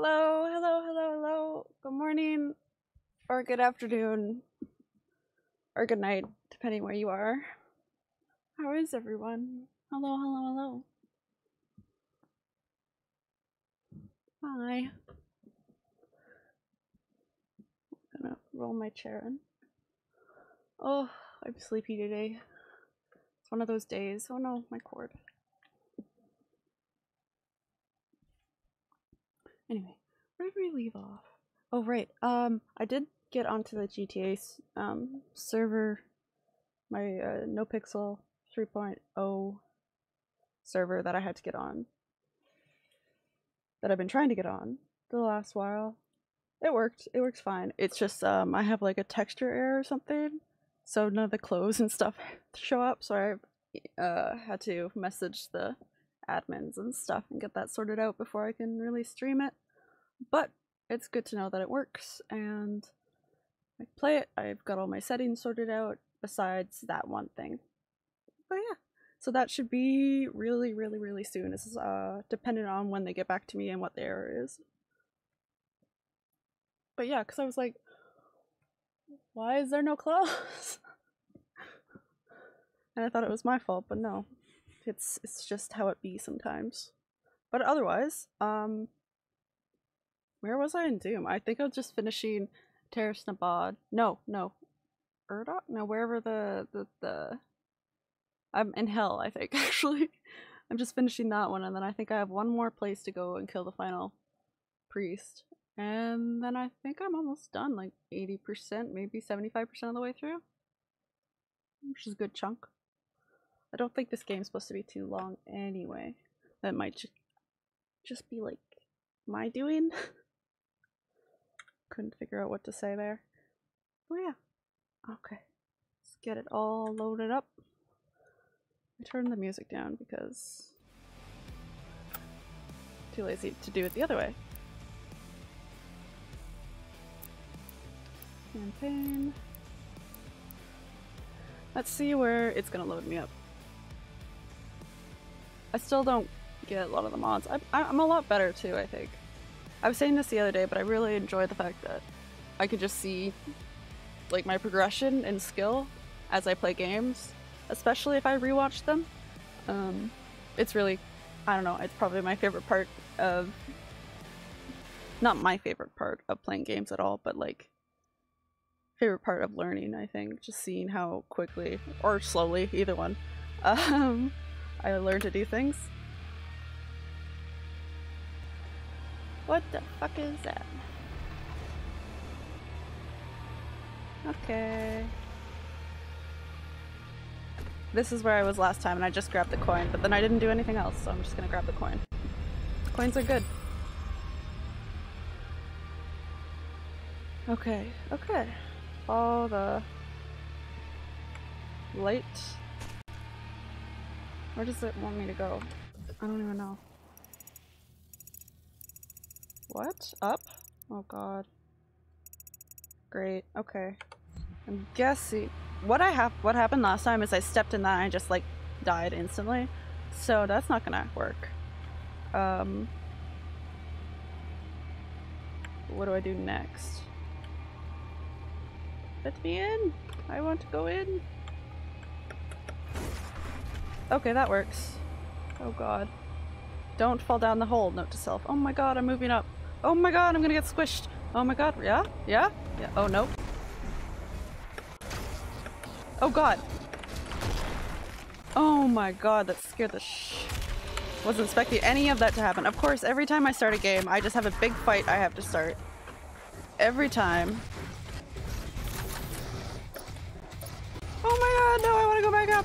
Hello, hello, hello, hello. Good morning, or good afternoon, or good night, depending where you are. How is everyone? Hello, hello, hello. Hi. I'm gonna roll my chair in. Oh, I'm sleepy today. It's one of those days. Oh no, my cord. Anyway, where did we leave off? Oh right. Um, I did get onto the GTA um server, my uh, NoPixel 3.0 server that I had to get on. That I've been trying to get on the last while. It worked. It works fine. It's just um I have like a texture error or something, so none of the clothes and stuff show up. So I uh had to message the admins and stuff and get that sorted out before I can really stream it. But it's good to know that it works and I play it. I've got all my settings sorted out besides that one thing. But yeah. So that should be really, really, really soon. This is uh dependent on when they get back to me and what the error is. But yeah, because I was like, why is there no clothes? and I thought it was my fault, but no. It's it's just how it be sometimes. But otherwise, um where was I in Doom? I think I was just finishing Taras Nabad. No, no. Urdak? No, wherever the the, the I'm in hell, I think, actually. I'm just finishing that one and then I think I have one more place to go and kill the final priest. And then I think I'm almost done, like 80%, maybe 75% of the way through. Which is a good chunk. I don't think this game's supposed to be too long anyway. That might ju- just be like my doing. Couldn't figure out what to say there. Oh yeah. Okay. Let's get it all loaded up. I turned the music down because too lazy to do it the other way. Campaign. Let's see where it's gonna load me up. I still don't get a lot of the mods. I, I'm a lot better too, I think. I was saying this the other day, but I really enjoy the fact that I could just see like my progression and skill as I play games, especially if I rewatch them. Um, it's really, I don't know, it's probably my favorite part of, not my favorite part of playing games at all, but like favorite part of learning, I think, just seeing how quickly or slowly, either one, um, I learn to do things. What the fuck is that? Okay. This is where I was last time and I just grabbed the coin, but then I didn't do anything else, so I'm just gonna grab the coin. Coins are good. Okay, okay. All the light. Where does it want me to go? I don't even know. What? Up? Oh god. Great, okay. I'm guessing what I have what happened last time is I stepped in that and I just like died instantly. So that's not gonna work. Um what do I do next? Let me in! I want to go in! Okay, that works. Oh god. Don't fall down the hole, note to self. Oh my god, I'm moving up. Oh my god, I'm gonna get squished. Oh my god, yeah? Yeah? Yeah. Oh no. Oh god. Oh my god, that scared the sh- Wasn't expecting any of that to happen. Of course, every time I start a game, I just have a big fight I have to start. Every time. Oh my god, no, I want to go back up.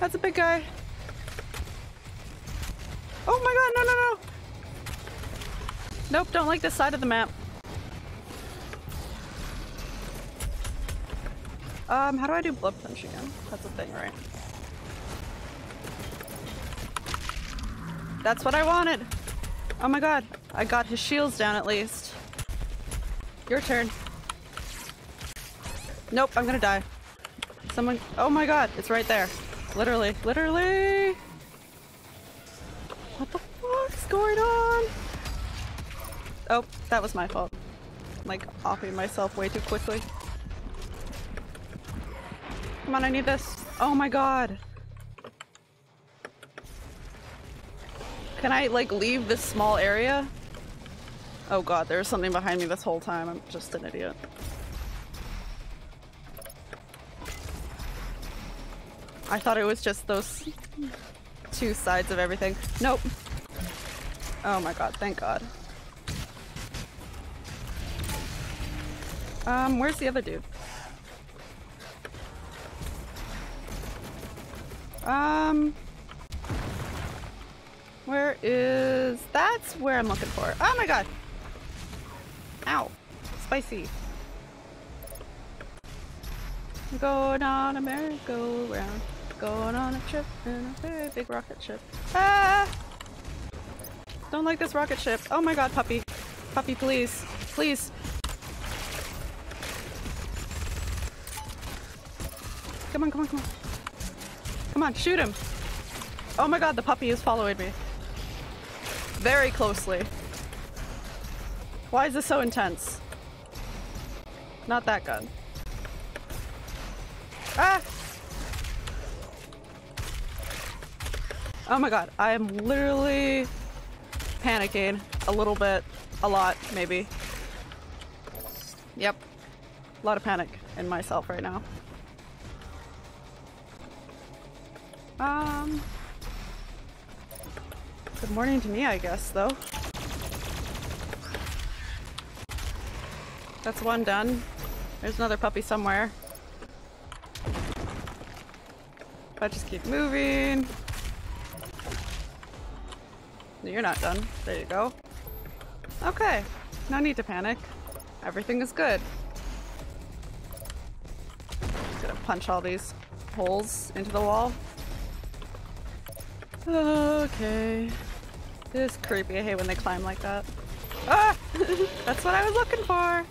That's a big guy. Oh my god, no, no, no. Nope, don't like this side of the map. Um, how do I do blood punch again? That's a thing, right? That's what I wanted! Oh my god, I got his shields down at least. Your turn. Nope, I'm gonna die. Someone- oh my god, it's right there. Literally, literally! What the fuck's going on? Oh, that was my fault. I'm, Like, offing myself way too quickly. Come on, I need this. Oh my god. Can I, like, leave this small area? Oh god, there's something behind me this whole time. I'm just an idiot. I thought it was just those two sides of everything. Nope. Oh my god, thank god. Um, where's the other dude? Um, where is... That's where I'm looking for. Oh my god! Ow. Spicy. Going on a merry-go-round. Going on a trip in a very big rocket ship. Ah! Don't like this rocket ship. Oh my god, puppy. Puppy, please. Please. Come on, come on, come on. Come on, shoot him. Oh my god, the puppy is following me. Very closely. Why is this so intense? Not that gun. Ah! Oh my god, I am literally panicking a little bit, a lot, maybe. Yep. A lot of panic in myself right now. Um... Good morning to me, I guess, though. That's one done. There's another puppy somewhere. I just keep moving. You're not done. There you go. Okay. No need to panic. Everything is good. Just gonna punch all these holes into the wall. Okay. It is creepy. I hate when they climb like that. Ah! That's what I was looking for!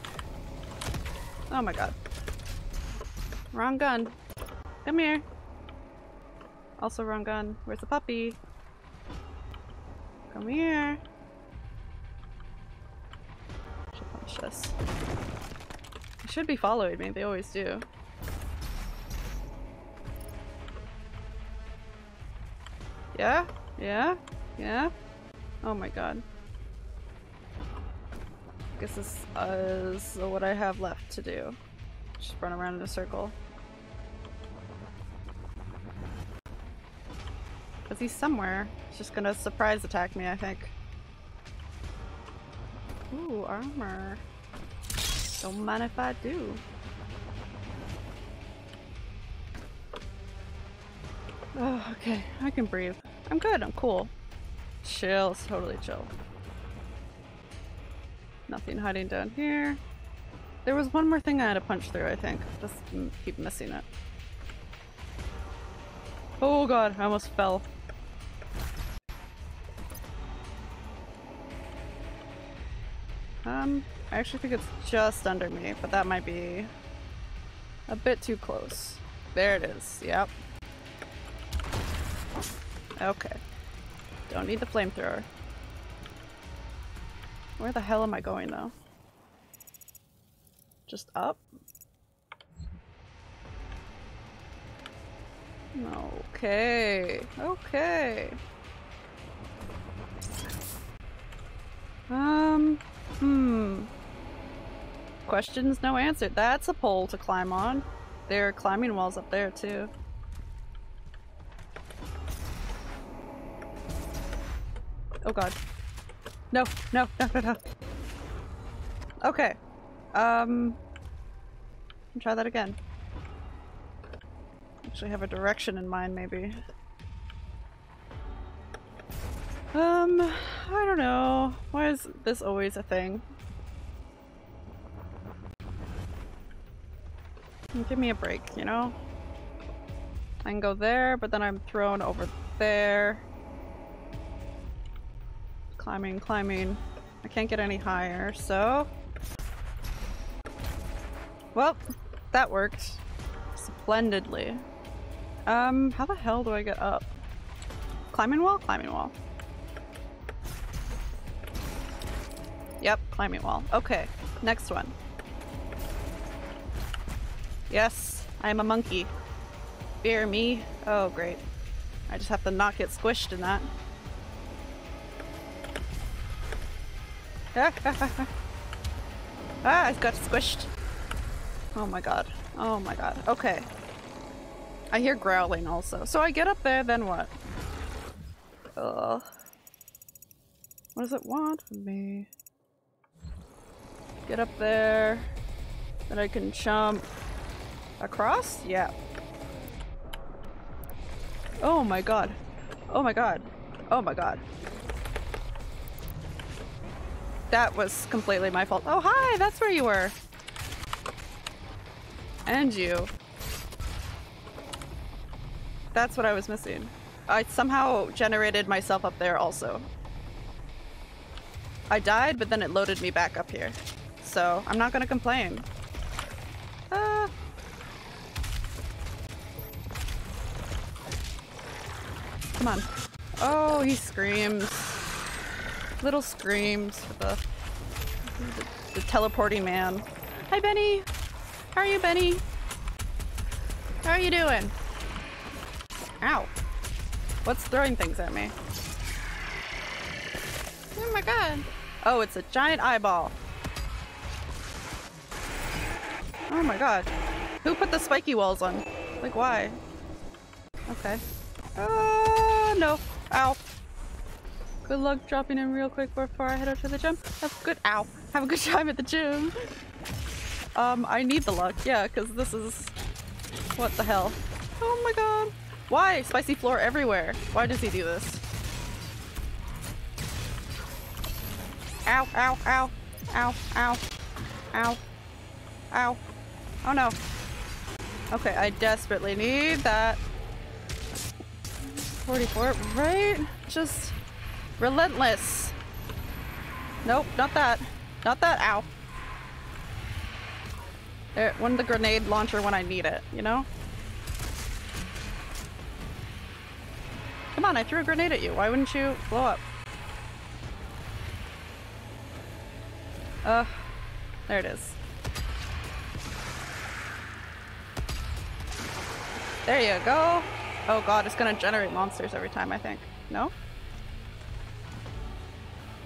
Oh my god. Wrong gun. Come here. Also wrong gun. Where's the puppy? Come here. Should this. Should be following me. They always do. Yeah? Yeah? Yeah? Oh my god. Guess uh, this is what I have left to do. Just run around in a circle. Is he's somewhere? He's just gonna surprise attack me, I think. Ooh, armor. Don't mind if I do. Oh, okay. I can breathe. I'm good. I'm cool. Chill. Totally chill. Nothing hiding down here. There was one more thing I had to punch through, I think. Just keep missing it. Oh god, I almost fell. Um, I actually think it's just under me, but that might be a bit too close. There it is, yep. Okay. Don't need the flamethrower. Where the hell am I going though? Just up? Okay. Okay. Um, hmm. Questions, no answer. That's a pole to climb on. There are climbing walls up there too. Oh god. No, no, no, no, no. Okay. Um... Try that again. Actually have a direction in mind, maybe. Um, I don't know. Why is this always a thing? Give me a break, you know? I can go there, but then I'm thrown over there. Climbing, climbing. I can't get any higher, so... Well, that worked. Splendidly. Um, how the hell do I get up? Climbing wall? Climbing wall. Yep, climbing wall. Okay, next one. Yes, I am a monkey. Fear me. Oh, great. I just have to not get squished in that. ah, I got squished. Oh my god. Oh my god. Okay. I hear growling also. So I get up there, then what? Ugh. What does it want from me? Get up there. Then I can jump across? Yeah. Oh my god. Oh my god. Oh my god. That was completely my fault. Oh hi, that's where you were. And you. That's what I was missing. I somehow generated myself up there also. I died, but then it loaded me back up here. So, I'm not gonna complain. Come on. Oh, he screams. Little screams for the, the, the teleporting man. Hi, Benny! How are you, Benny? How are you doing? Ow. What's throwing things at me? Oh my god. Oh, it's a giant eyeball. Oh my god. Who put the spiky walls on? Like, why? Okay. Oh, no. Ow. Good luck dropping in real quick before I head out to the gym. Have a good- ow. Have a good time at the gym. Um, I need the luck, yeah, because this is... What the hell? Oh my god. Why? Spicy floor everywhere. Why does he do this? Ow, ow, ow. Ow, ow. Ow. Ow. Oh no. Okay, I desperately need that. 44, right? Just relentless. Nope, not that. Not that. Ow. There, when the grenade launcher when I need it, you know? Come on, I threw a grenade at you. Why wouldn't you blow up? Uh, there it is. There you go. Oh god, it's gonna generate monsters every time, I think. No?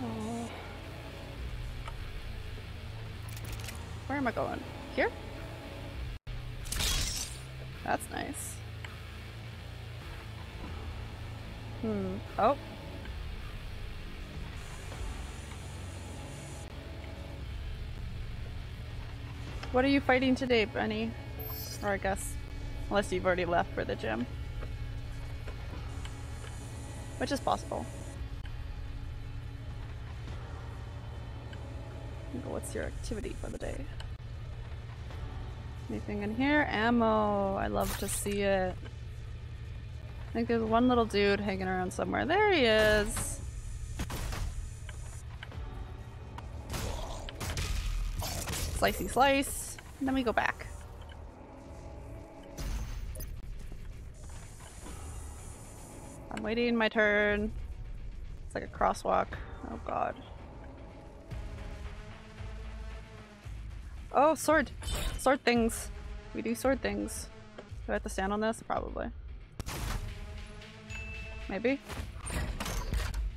Oh. Where am I going? Here? That's nice. Hmm. Oh. What are you fighting today, Bunny? Or I guess, unless you've already left for the gym. Which is possible. What's your activity for the day? Anything in here? Ammo! I love to see it. I think there's one little dude hanging around somewhere. There he is! Slicey slice. And then we go back. I'm waiting my turn. It's like a crosswalk. Oh god. Oh, sword! Sword things. We do sword things. Do I have to stand on this? Probably. Maybe.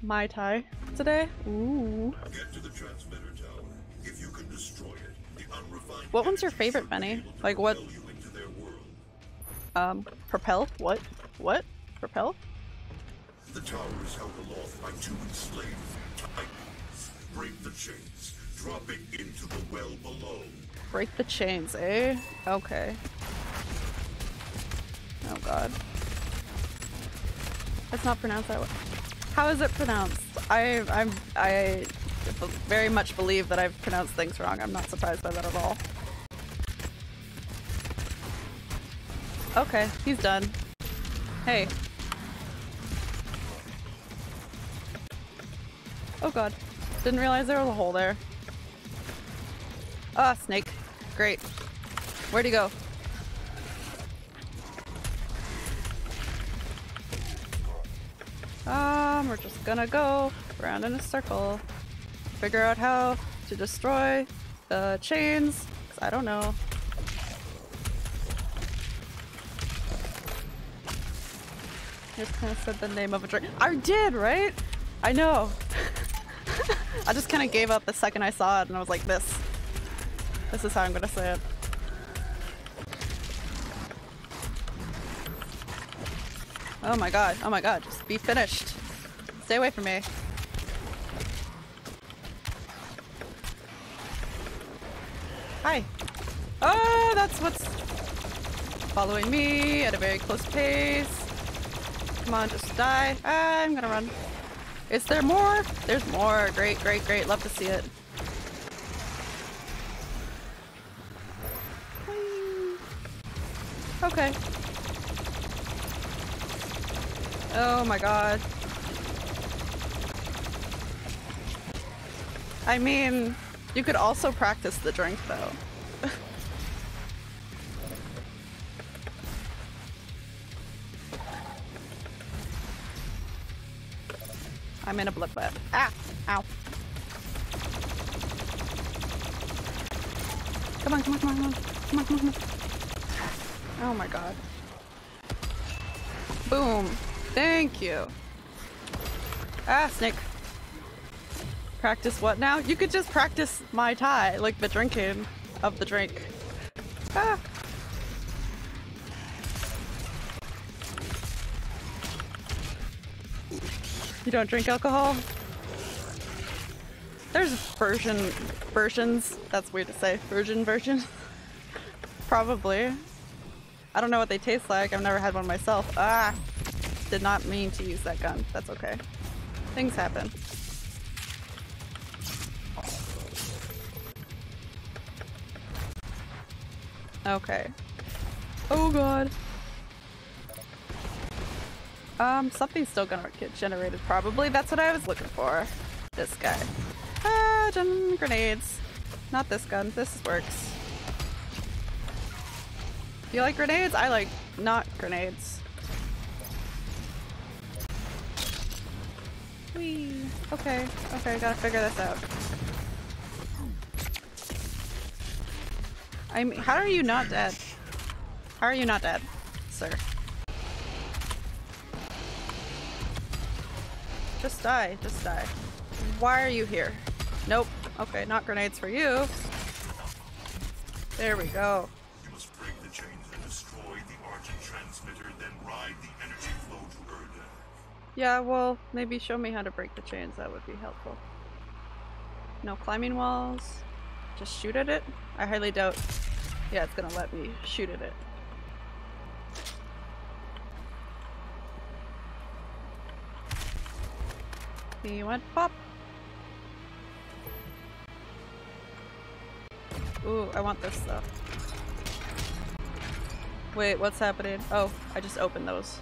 Mai Tai today? Ooh. Get to the transmitter tower. If you can destroy it, What one's your favorite, Benny? Like what? propel you into their world. Um, propel? What? What? Propel? The tower is held aloft by two enslaved titans. Break the chains. Drop it into the well below. Break the chains, eh? Okay. Oh god. It's not pronounced that way. How is it pronounced? I I'm I very much believe that I've pronounced things wrong. I'm not surprised by that at all. Okay, he's done. Hey. Oh god. Didn't realize there was a hole there. Ah, snake. Great. Where'd he go? Um, we're just gonna go around in a circle. figure out how to destroy the chains. 'cause I don't know. Just kind of said the name of a drink. I did, right? I know. I just kind of gave up the second I saw it and I was like, this. This is how I'm gonna say it. Oh my god, oh my god, just be finished. Stay away from me. Hi. Oh, that's what's following me at a very close pace. Come on, just die. Ah, I'm gonna run. Is there more? There's more. Great, great, great. Love to see it. Okay. Oh my god. I mean, you could also practice the drink though. I'm in a bloodbath. Ah! Ow. Come on, come on, come on, come on. Come on, come on, come on. Oh my god. Boom. Thank you. Ah, snake. Practice what now? You could just practice Mai Tai, like the drinking of the drink. Ah. You don't drink alcohol? There's version versions. That's weird to say. Version version. Probably. I don't know what they taste like. I've never had one myself. Ah! Did not mean to use that gun. That's okay. Things happen. Okay. Oh god. Um, something's still gonna get generated probably. That's what I was looking for. This guy. Ah, grenades. Not this gun. This works. You like grenades? I like not grenades. Whee. Okay, okay, gotta figure this out. I mean, how are you not dead? How are you not dead, sir? Just die, just die. Why are you here? Nope. Okay, not grenades for you. There we go. You must break the chains and destroy the Argent transmitter, then ride the energy flow to Urdak. Yeah, well, maybe show me how to break the chains. That would be helpful. No climbing walls. Just shoot at it? I highly doubt. Yeah, it's gonna let me shoot at it. He went pop. Ooh, I want this stuff. Wait, what's happening? Oh, I just opened those.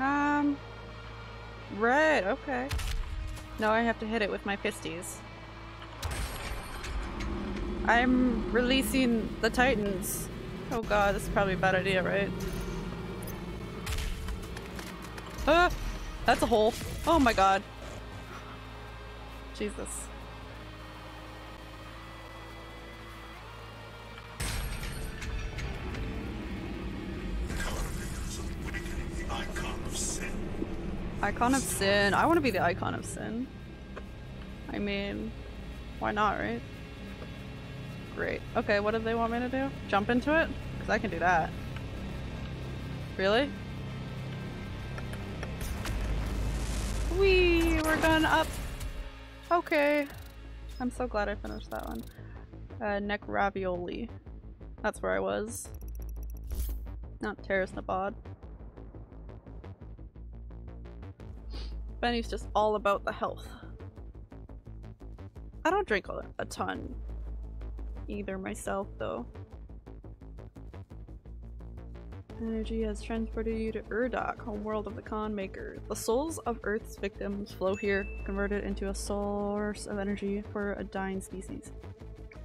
Um. Right, okay. No, I have to hit it with my pisties. I'm releasing the titans. Oh god, this is probably a bad idea, right? That's a hole. Oh my god. Jesus. Icon of Sin. I want to be the icon of sin. I mean, why not, right? Great. Okay, what do they want me to do? Jump into it? Because I can do that. Really? Wee, we're going up. Okay. I'm so glad I finished that one. Uh, neck ravioli. That's where I was. Not Taras Nabad. Benny's just all about the health. I don't drink a, a ton either myself though. Energy has transported you to Urdak, homeworld of the Khan Maker. The souls of Earth's victims flow here, converted into a source of energy for a dying species.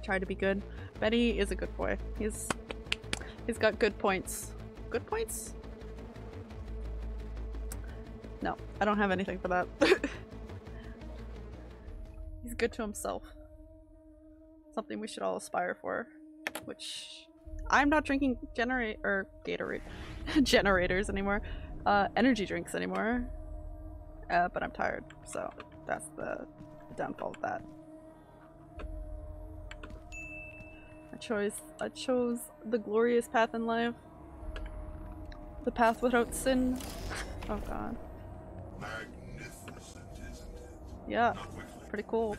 Try to be good. Betty is a good boy. He's he's got good points. Good points? No, I don't have anything for that. He's good to himself. Something we should all aspire for. Which I'm not drinking generate or Gatorade generators anymore. Uh, energy drinks anymore. Uh, but I'm tired, so that's the downfall of that. I chose I chose the glorious path in life. The path without sin. Oh god. Magnificent, isn't it? Yeah, pretty cool.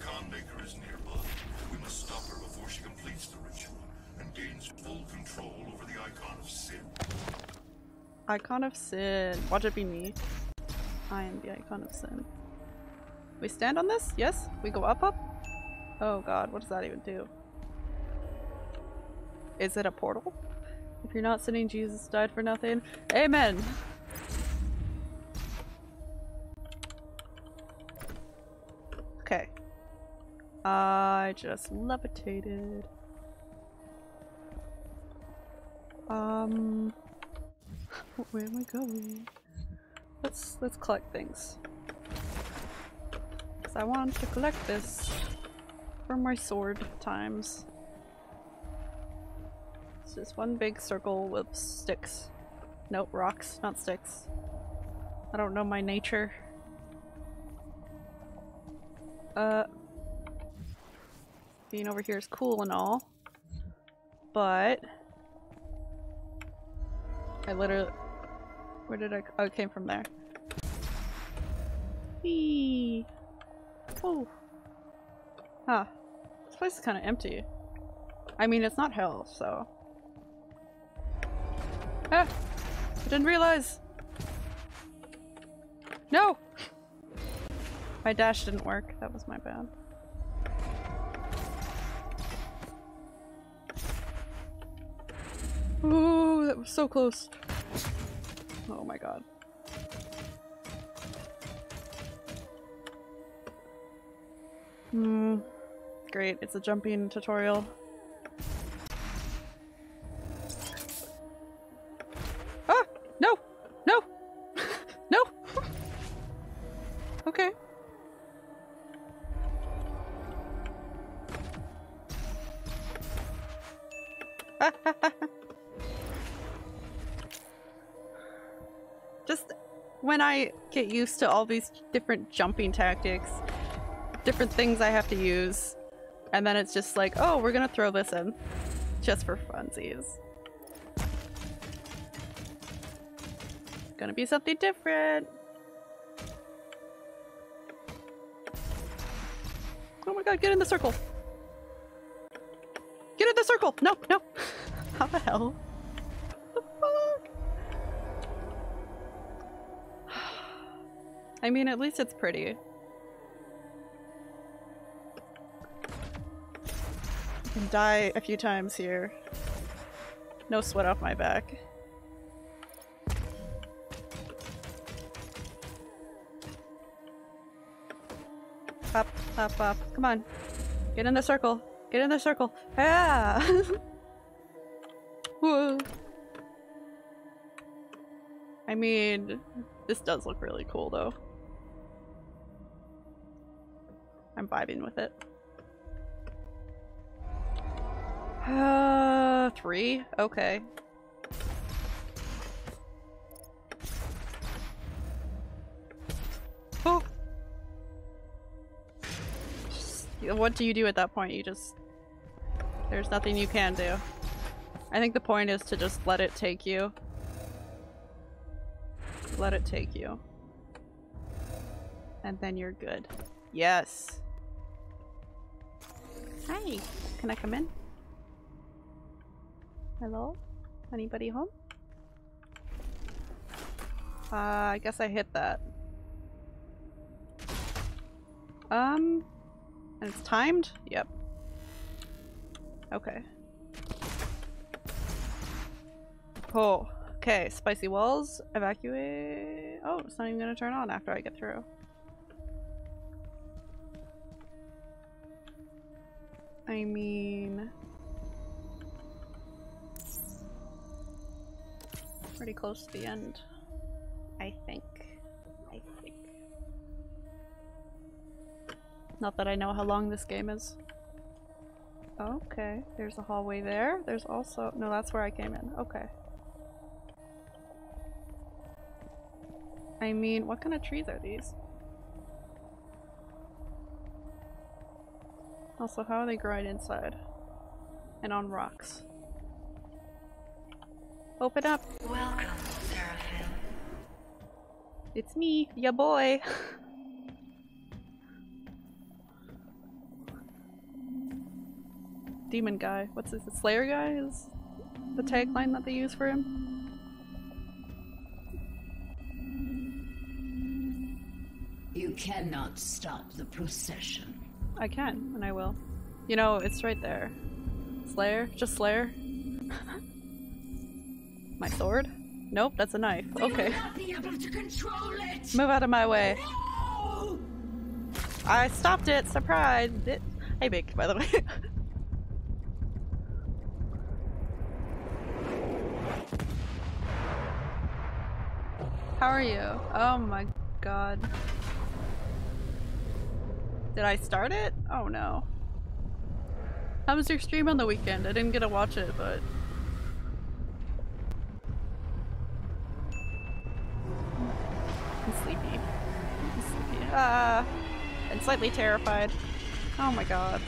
Icon of sin. Watch it be me. I am the icon of sin. We stand on this? Yes? We go up up? Oh god, what does that even do? Is it a portal? If you're not sinning, Jesus died for nothing. Amen! Okay. I just levitated. Um... Where am I going? Let's let's collect things. Cause I want to collect this for my sword times. It's just one big circle with sticks. Nope, rocks, not sticks. I don't know my nature. Uh being over here is cool and all. But I literally where did I? Oh, it came from there. Whee! Oh. Huh. This place is kind of empty. I mean, it's not hell, so. Ah! I didn't realize! No! My dash didn't work. That was my bad. Ooh, that was so close. Oh my god. Hmm. Great, it's a jumping tutorial. Ah! No! No! no! okay. Just when I get used to all these different jumping tactics, different things I have to use, and then it's just like, oh, we're gonna throw this in. Just for funsies. Gonna be something different. Oh my god, get in the circle! Get in the circle! No, no! How the hell? I mean, at least it's pretty. I can die a few times here. No sweat off my back. Up, up, up. Come on. Get in the circle. Get in the circle. Ah! Whoa. I mean, this does look really cool though. I'm vibing with it. Uh, three? Okay. Oh! What do you do at that point? You just... There's nothing you can do. I think the point is to just let it take you. Let it take you. And then you're good. Yes. Hi. Can I come in? Hello? Anybody home? Uh, I guess I hit that. Um, and it's timed? Yep. Okay. Oh, okay. Spicy walls, evacuate. Oh, it's not even gonna turn on after I get through. I mean... Pretty close to the end. I think. I think. Not that I know how long this game is. Okay, there's a hallway there. There's also- no, that's where I came in. Okay. I mean, what kind of trees are these? Also, how are they growing inside? And on rocks? Open up! Welcome, Seraphim. It's me, ya boy! Demon guy. What's this? The Slayer guy is the tagline that they use for him? You cannot stop the procession. I can, and I will. You know, it's right there. Slayer? Just Slayer? My sword? Nope, that's a knife. Okay. not be able to control it. Move out of my way. No! I stopped it! Surprise! It I baked, by the way. How are you? Oh my god. Did I start it? Oh no. How was your stream on the weekend? I didn't get to watch it, but... I'm sleepy. I'm sleepy. Ah! and slightly terrified. Oh my god.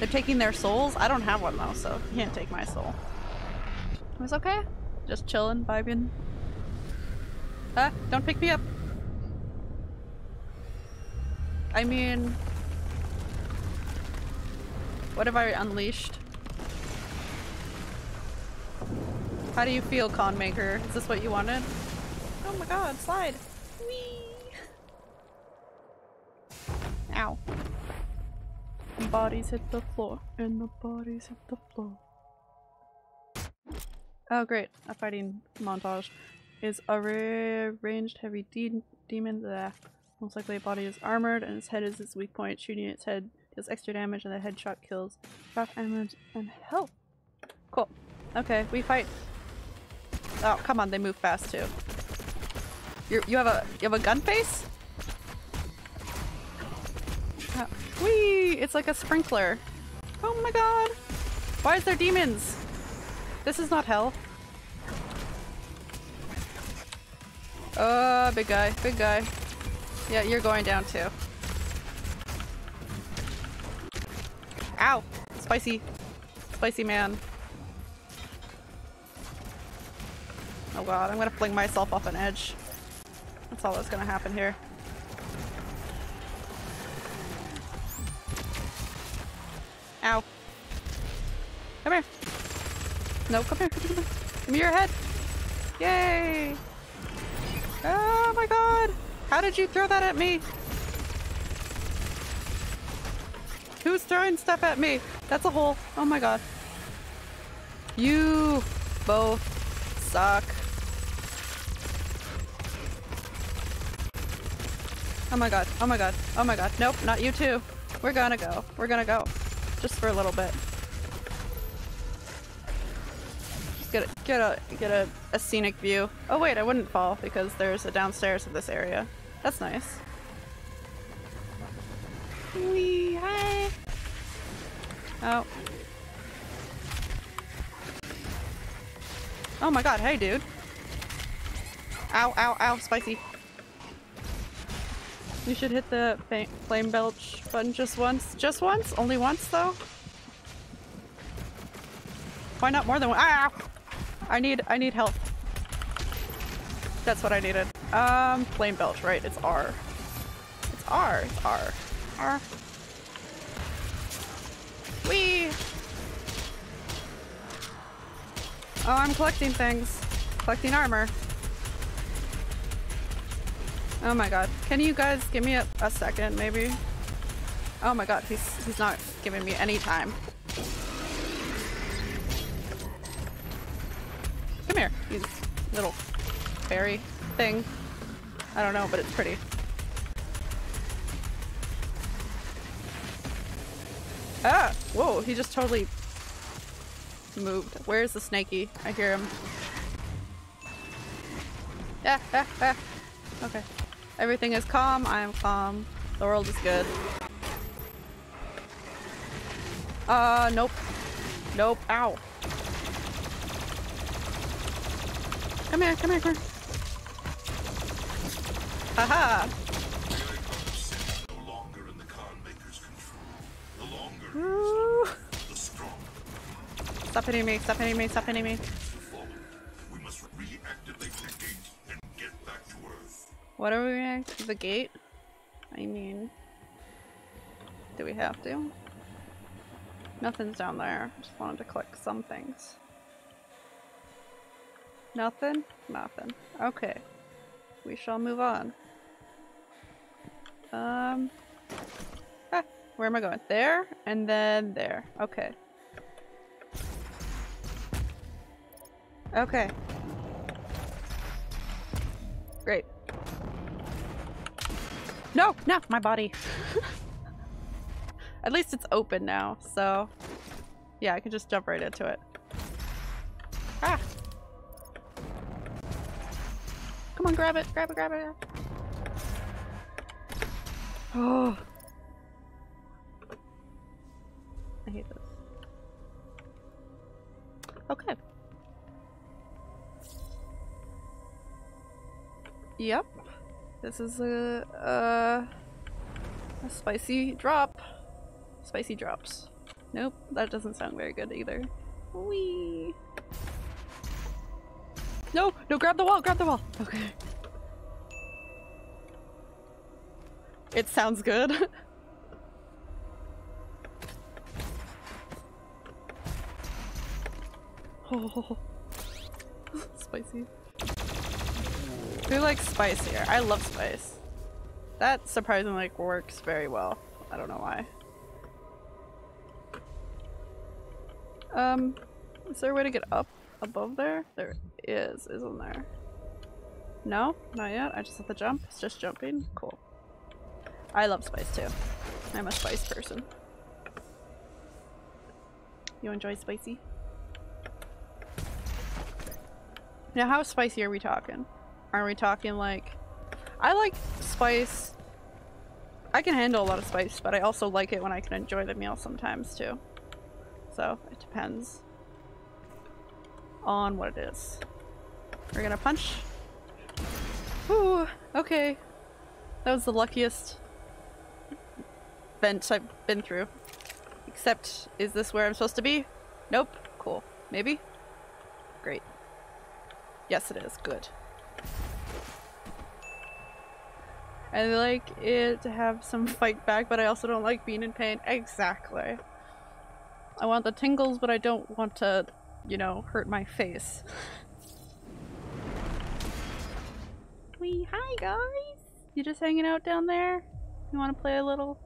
They're taking their souls? I don't have one though, so you can't take my soul. It was okay. Just chilling, vibing. Ah, don't pick me up. I mean... What have I unleashed? How do you feel, Khan Maker? Is this what you wanted? Oh my god, slide! Whee! Ow. Bodies hit the floor, and the bodies hit the floor. Oh great, a fighting montage. Is a ra- ranged heavy de demon that most likely a body is armored and its head is its weak point. Shooting its head deals extra damage and the headshot kills drop damage and health. Cool. Okay, we fight. Oh, come on, they move fast too. You you have a you have a gun face? Uh! It's like a sprinkler. Oh my god! Why is there demons? This is not hell. Uh, big guy, big guy. Yeah, you're going down too. Ow! Spicy. Spicy man. Oh god, I'm gonna fling myself off an edge. That's all that's gonna happen here. Ow. Come here. No, come here, come here, come here. Give me your head. Yay! Oh my god! How did you throw that at me? Who's throwing stuff at me? That's a hole. Oh my god. You both suck. Oh my god. Oh my god. Oh my god. Nope, not you too. We're gonna go. We're gonna go. Just for a little bit. Just get a, get a get a, a scenic view. Oh wait, I wouldn't fall because there's a downstairs of this area. That's nice. Wee hi. Oh. Oh my god, hey dude. Ow, ow, ow, spicy. You should hit the flame belch button just once. Just once? Only once though? Why not more than one? Ah! I need I need help. That's what I needed. Um, flame belt, right? It's R. It's R. It's R. R. Wee! Oh, I'm collecting things. Collecting armor. Oh my god. Can you guys give me a, a second, maybe? Oh my god, he's he's not giving me any time. Come here, you little fairy thing. I don't know, but it's pretty. Ah! Whoa, he just totally moved. Where's the snaky? I hear him. Ah, ah, ah. Okay. Everything is calm. I am calm. The world is good. Uh, nope. Nope. Ow. Come here, come here, come here. Haha! No longer in the Khan Maker's control. The longer, Woo. the stronger. Stop hitting me, stop hitting me, stop hitting me. We must reactivate the gate and get back to Earth. What are we going to the gate? I mean, do we have to? Nothing's down there. Just wanted to click some things. Nothing? Nothing. Okay. We shall move on. Um. Ah, where am I going? There, and then there. Okay. Okay. Great. No, no, my body. At least it's open now, so yeah, I can just jump right into it. Ah! Come on, grab it, grab it, grab it. Oh. I hate this. Okay. Yep. This is a, a, a spicy drop. Spicy drops. Nope, that doesn't sound very good either. Wee. No, no, grab the wall, grab the wall. Okay. It sounds good. oh, spicy. Who likes spice here? I love spice. That surprisingly like, works very well. I don't know why. Um, is there a way to get up above there? There is, isn't there? No? Not yet? I just have to jump? It's just jumping? Cool. I love spice too. I'm a spice person. You enjoy spicy? Now how spicy are we talking? Are we talking like... I like spice... I can handle a lot of spice, but I also like it when I can enjoy the meal sometimes too. So, it depends on what it is. We're gonna punch. Ooh, okay. That was the luckiest vent I've been through. Except, is this where I'm supposed to be? Nope. Cool. Maybe? Great. Yes, it is. Good. I like it to have some fight back, but I also don't like being in pain. Exactly. I want the tingles, but I don't want to, you know, hurt my face. Wee, hi guys! You just hanging out down there? You want to play a little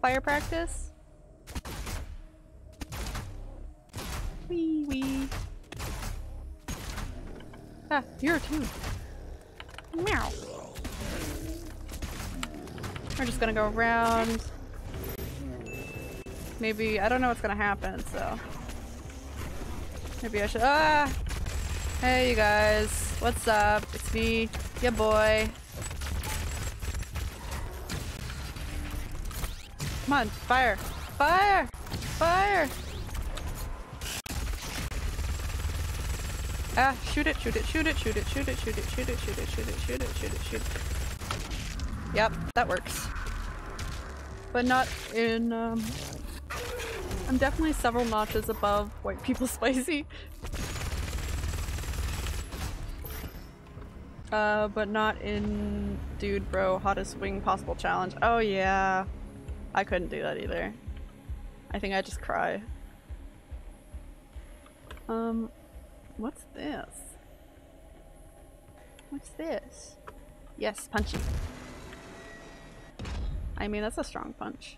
fire practice? Wee wee. Ah, you're a too. Meow. We're just gonna go around. Maybe, I don't know what's gonna happen, so. Maybe I should- Ah! Hey you guys, what's up? It's me, your boy. Come on, fire! Fire! Fire! Ah, shoot it, shoot it, shoot it, shoot it, shoot it, shoot it, shoot it, shoot it, shoot it, shoot it, shoot it, shoot it. Yep, that works. But not in, um... I'm definitely several notches above white people spicy. Uh, but not in dude bro hottest wing possible challenge. Oh yeah. I couldn't do that either. I think I just cry. Um, what's this? What's this? Yes, punchy. I mean, that's a strong punch.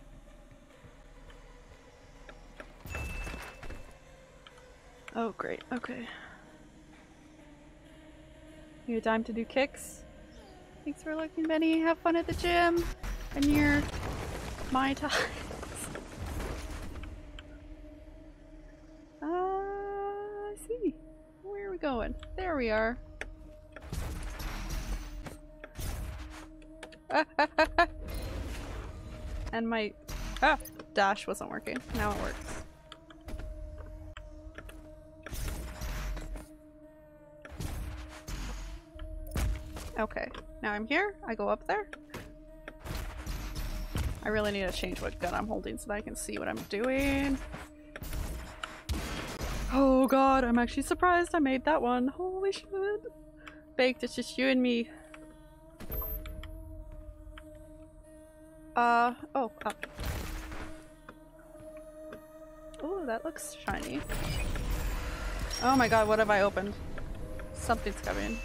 Oh, great. Okay. You have time to do kicks? Thanks for looking, Benny. Have fun at the gym and your my times. Uh, I see. Where are we going? There we are. and my ah dash wasn't working. Now it works. Okay, now I'm here. I go up there. I really need to change what gun I'm holding so that I can see what I'm doing. Oh god, I'm actually surprised I made that one. Holy shit. Baked, it's just you and me. Uh, oh, up. Oh, that looks shiny. Oh my god, what have I opened? Something's coming.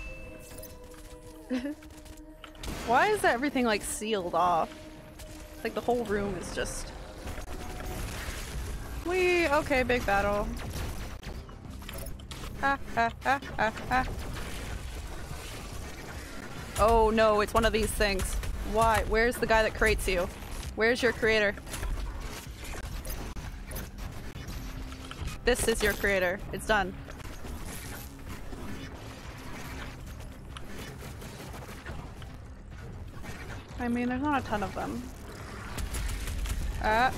Why is everything like sealed off? Like the whole room is just... We okay, big battle. Oh no, it's one of these things. Why? Where's the guy that creates you? Where's your creator? This is your creator. It's done. I mean, there's not a ton of them. Ah.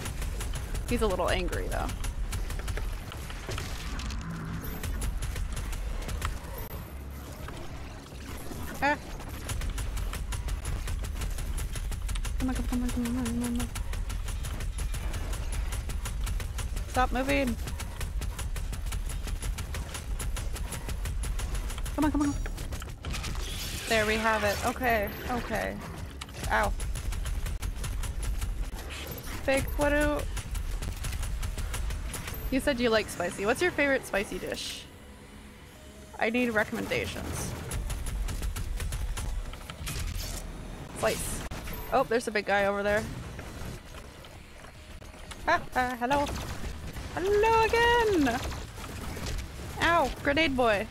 He's a little angry though. Ah. Come on, come on, come on, come on. Stop moving. Come on, come on. There we have it. Okay, okay. Ow. What do... You said you like spicy. What's your favorite spicy dish? I need recommendations. Slice. Oh, there's a big guy over there. Ah, hello. Hello again! Ow, grenade boy.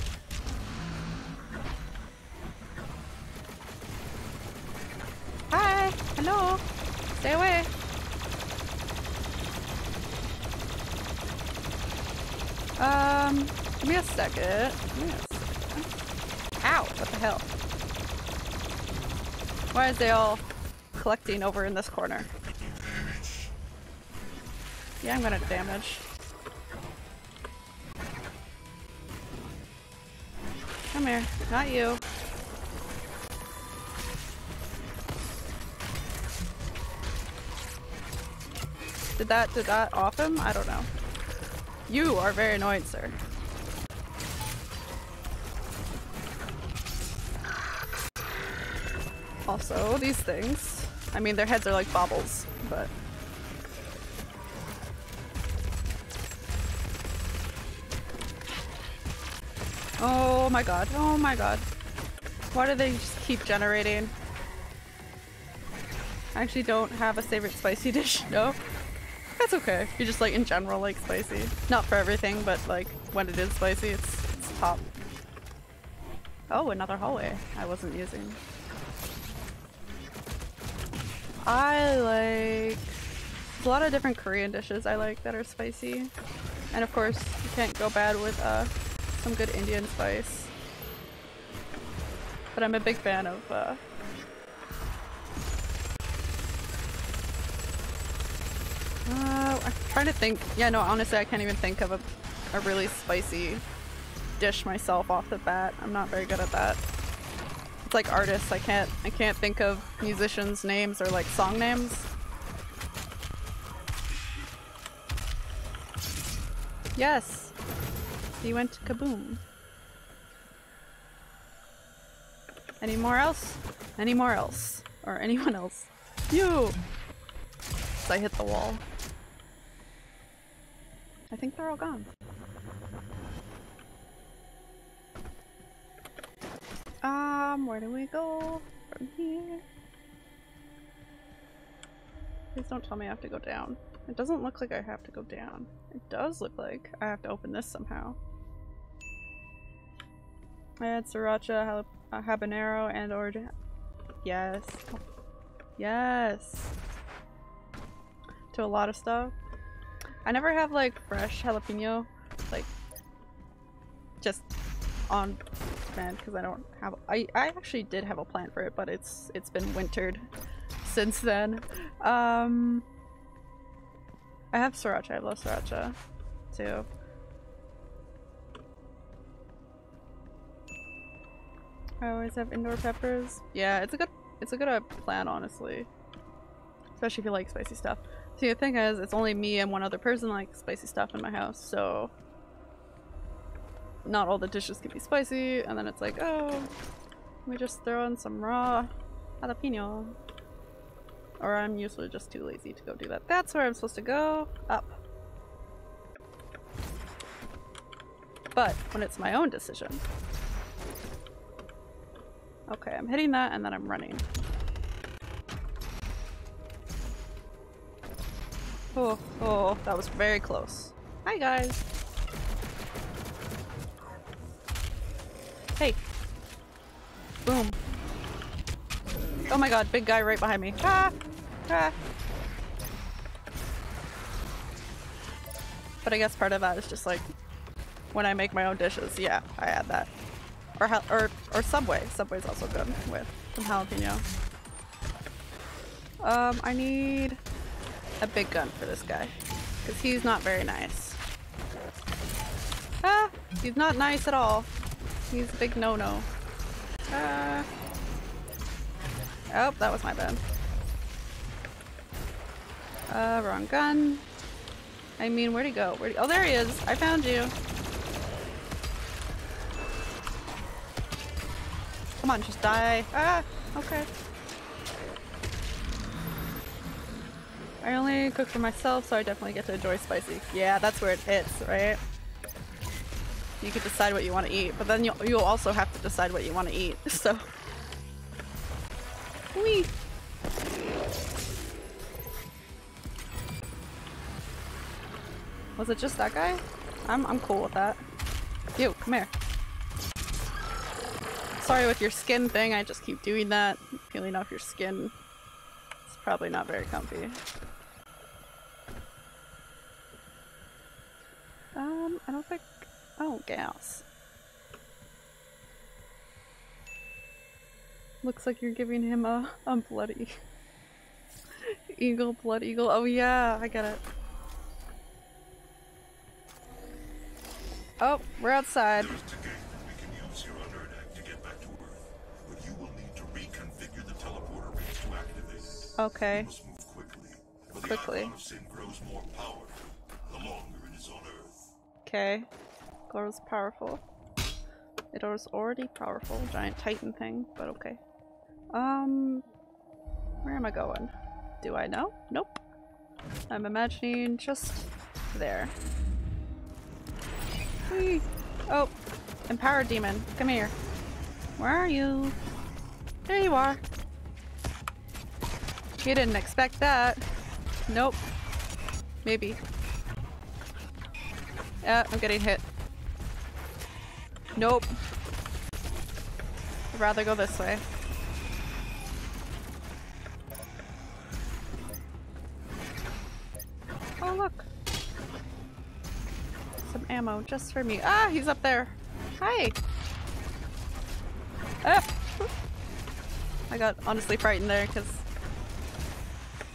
Hi, hello. Stay away. Um, give me a second. Second. Ow, what the hell? Why is they all collecting over in this corner? Yeah, I'm gonna damage. Come here, not you. Did that, did that off him? I don't know. You are very annoying, sir. Also, these things. I mean, their heads are like baubles, but... Oh my god, oh my god. Why do they just keep generating? I actually don't have a favorite spicy dish, no? That's okay. You just like in general like spicy. Not for everything, but like when it is spicy, it's, it's top. Oh, another hallway I wasn't using. I like a lot of different Korean dishes I like that are spicy. And of course, you can't go bad with uh, some good Indian spice. But I'm a big fan of uh, Uh, I'm trying to think. Yeah, no, honestly, I can't even think of a, a really spicy dish myself off the bat. I'm not very good at that. It's like artists. I can't. I can't think of musicians' names or like song names. Yes. He went kaboom. Any more else? Any more else? Or anyone else? You! I hit the wall. I think they're all gone. Um, where do we go from here? Please don't tell me I have to go down. It doesn't look like I have to go down. It does look like I have to open this somehow. I had sriracha, uh, habanero, and or yes, yes, to a lot of stuff. I never have like fresh jalapeno, like just on plant because I don't have. I I actually did have a plan for it, but it's it's been wintered since then. Um, I have sriracha. I love sriracha too. I always have indoor peppers. Yeah, it's a good it's a good uh, plan honestly. Especially if you like spicy stuff. See the thing is it's only me and one other person like spicy stuff in my house, so not all the dishes can be spicy and then it's like, oh we just throw in some raw jalapeno. Or I'm usually just too lazy to go do that. That's where I'm supposed to go. Up. But when it's my own decision. Okay, I'm hitting that and then I'm running. Oh, oh, that was very close. Hi guys. Hey. Boom. Oh my god, big guy right behind me. Ah! Ah! But I guess part of that is just like when I make my own dishes. Yeah, I add that. Or or or Subway. Subway's also good with some jalapeno. Um, I need a big gun for this guy because he's not very nice. Ah, he's not nice at all. He's a big no-no. Ah. Oh, that was my bad. Uh, wrong gun. I mean, where'd he go? Where'd he- oh, there he is! I found you! Come on, just die. Ah! Okay. I only cook for myself, so I definitely get to enjoy spicy. Yeah, that's where it hits, right? You can decide what you want to eat, but then you'll, you'll also have to decide what you want to eat, so... Whee! Was it just that guy? I'm, I'm cool with that. You, come here. Sorry with your skin thing, I just keep doing that. Peeling off your skin. It's probably not very comfy. Um, I don't think... Oh, gas. Looks like you're giving him a, a bloody... eagle, blood eagle. Oh yeah, I get it. Oh, we're outside. There's the gate that we can use here on Urdak to get back to Earth. But you will need to reconfigure the teleporter rings to activate it. Okay. You must move quickly. The Quickly. icon grows more powerful the longer it is on Earth. Okay. Grows powerful. It was already powerful, giant titan thing, but okay. Um, where am I going? Do I know? Nope. I'm imagining just there. Whee! Oh, empowered demon, come here. Where are you? There you are. You didn't expect that. Nope. Maybe. Yeah, I'm getting hit. Nope. I'd rather go this way. Oh, look. Some ammo just for me. Ah, he's up there. Hi. Ah. I got honestly frightened there because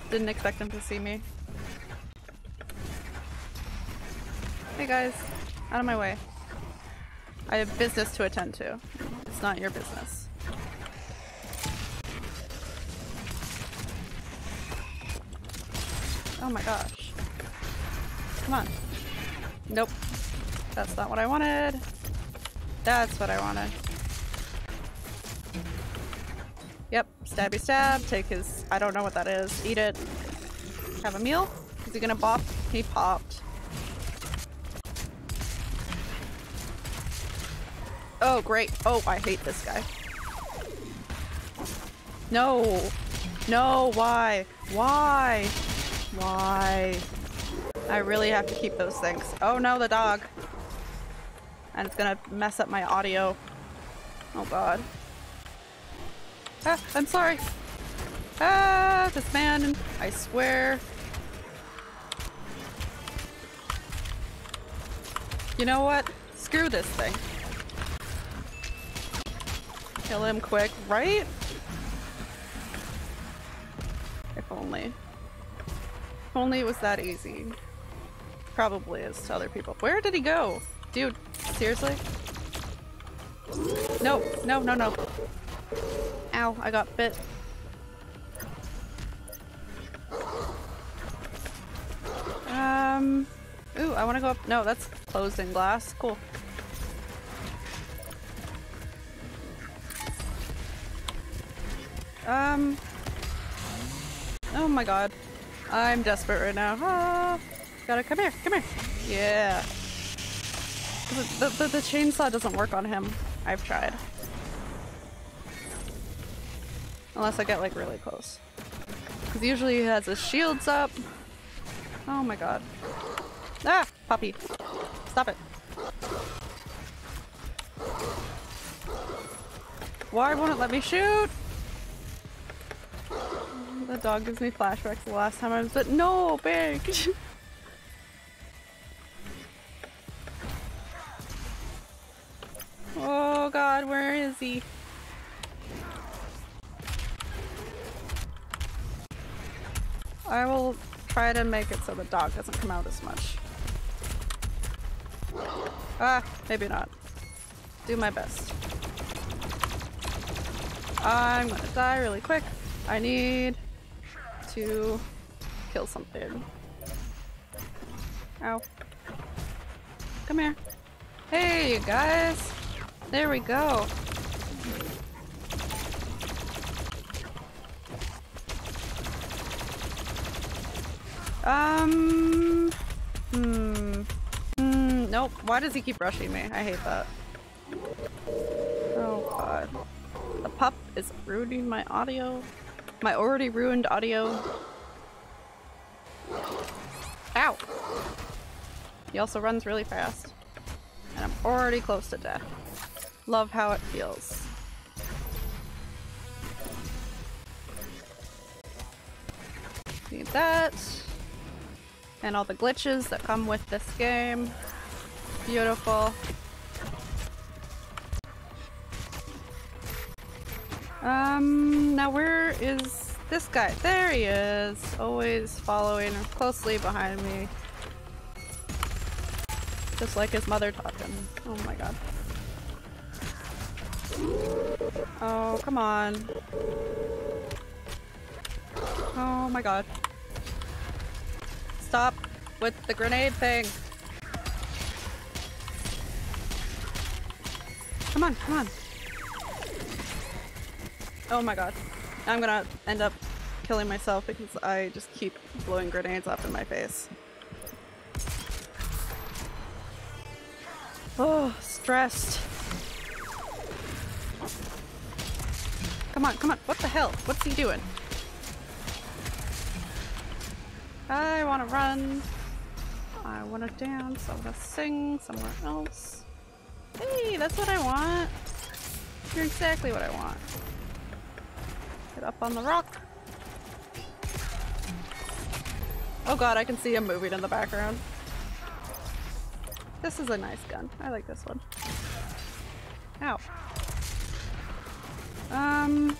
didn't expect him to see me. Hey guys, out of my way. I have business to attend to. It's not your business. Oh my gosh. Come on. Nope. That's not what I wanted. That's what I wanted. Yep, stabby stab, take his- I don't know what that is. Eat it. Have a meal? Is he gonna bop? He popped. Oh, great. Oh, I hate this guy. No. No, why? Why? Why? I really have to keep those things. Oh no, the dog. And it's gonna mess up my audio. Oh god. Ah, I'm sorry. Ah, this man, I swear. You know what? Screw this thing. Kill him quick, right? If only. If only it was that easy. Probably is to other people. Where did he go? Dude, seriously? No, no, no, no. Ow, I got bit. Um, ooh, I want to go up. No, that's closed in glass. Cool. Um. Oh my god. I'm desperate right now. Ah, gotta come here, come here. Yeah. The, the, the chainsaw doesn't work on him. I've tried. Unless I get like really close. Because usually he has his shields up. Oh my god. Ah! Puppy. Stop it. Why won't it let me shoot? The dog gives me flashbacks the last time I was but no, big. oh god, where is he? I will try to make it so the dog doesn't come out as much. Ah, maybe not. Do my best. I'm gonna die really quick. I need to kill something. Ow. Come here. Hey, you guys! There we go. Um. Hmm. Hmm. Nope. Why does he keep rushing me? I hate that. Oh god. The pup is ruining my audio. My already ruined audio. Ow! He also runs really fast. And I'm already close to death. Love how it feels. Need that. And all the glitches that come with this game. Beautiful. Um, now where is this guy? There he is, always following closely behind me. Just like his mother taught him. Oh my god. Oh, come on. Oh my god. Stop with the grenade thing. Come on, come on. Oh my god. I'm gonna end up killing myself because I just keep blowing grenades up in my face. Oh, stressed. Come on, come on. What the hell? What's he doing? I wanna run. I wanna dance. I wanna sing somewhere else. Hey, that's what I want. You're exactly what I want. Get up on the rock. Oh god, I can see him moving in the background. This is a nice gun. I like this one. Ow. Um.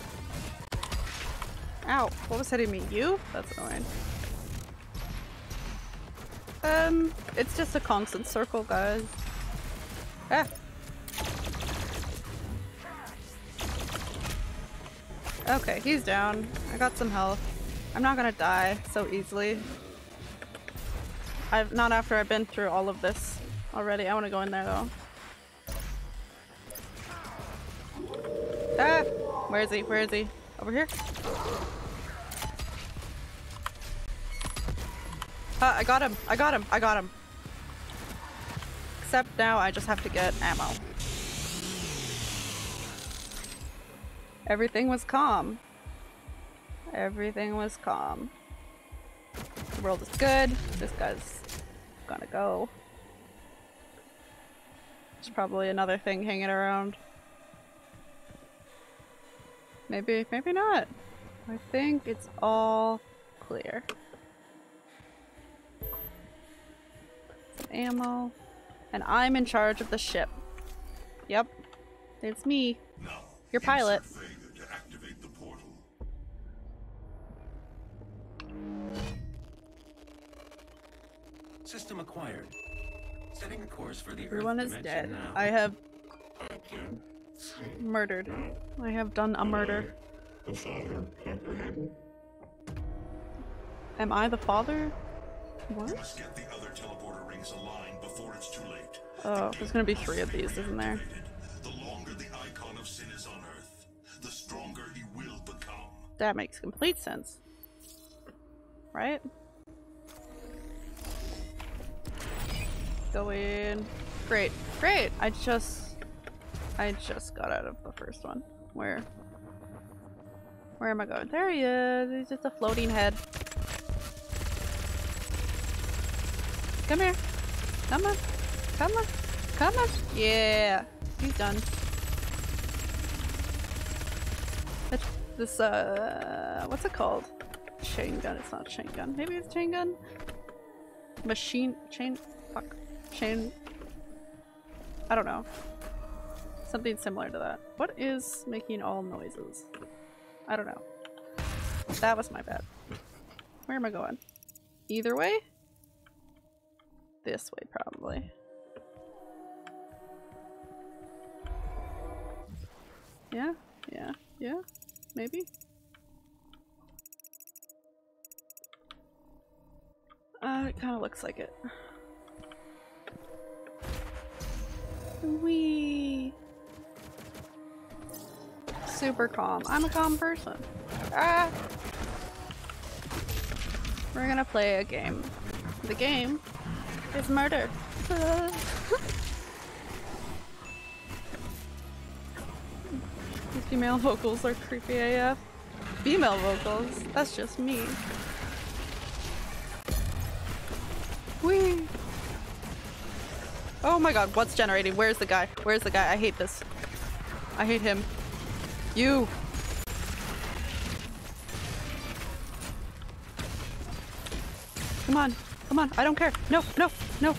Ow. What was hitting me? You? That's annoying. Um, it's just a constant circle, guys. Ah. Okay, he's down. I got some health. I'm not gonna die so easily. I've not after I've been through all of this already. I want to go in there though. Ah! Where is he? Where is he? Over here? Ah, I got him! I got him! I got him! Except now I just have to get ammo. Everything was calm. Everything was calm. The world is good. This guy's gonna go. There's probably another thing hanging around. Maybe, maybe not. I think it's all clear. Some ammo. And I'm in charge of the ship. Yep. It's me. Now, Your pilot. System acquired. Setting a course for the Everyone Earth is dead. now. I have murdered. I have done a murder. The father comprehend. Am I the father? What? Must get the other teleporter rings aligned before it's too late. Oh, there's gonna be three of these, isn't there? The longer the icon of sin is on Earth, the stronger he will become. That makes complete sense. Right? In. Great. Great! I just... I just got out of the first one. Where? Where am I going? There he is! He's just a floating head. Come here! Come on! Come on! Come on! Yeah! He's done. This uh what's it called? Chain gun, it's not chain gun. Maybe it's chain gun? Machine chain fuck. Chain I don't know. Something similar to that. What is making all noises? I don't know. That was my bad. Where am I going? Either way? This way probably. Yeah, yeah, yeah, maybe. Uh, it kind of looks like it. Wee. Super calm. I'm a calm person. Ah. We're gonna play a game. The game is murder. These female vocals are creepy AF. Female vocals? That's just me. Whee! Oh my god, what's generating? Where's the guy? Where's the guy? I hate this. I hate him. You! Come on, come on, I don't care. No, no, no.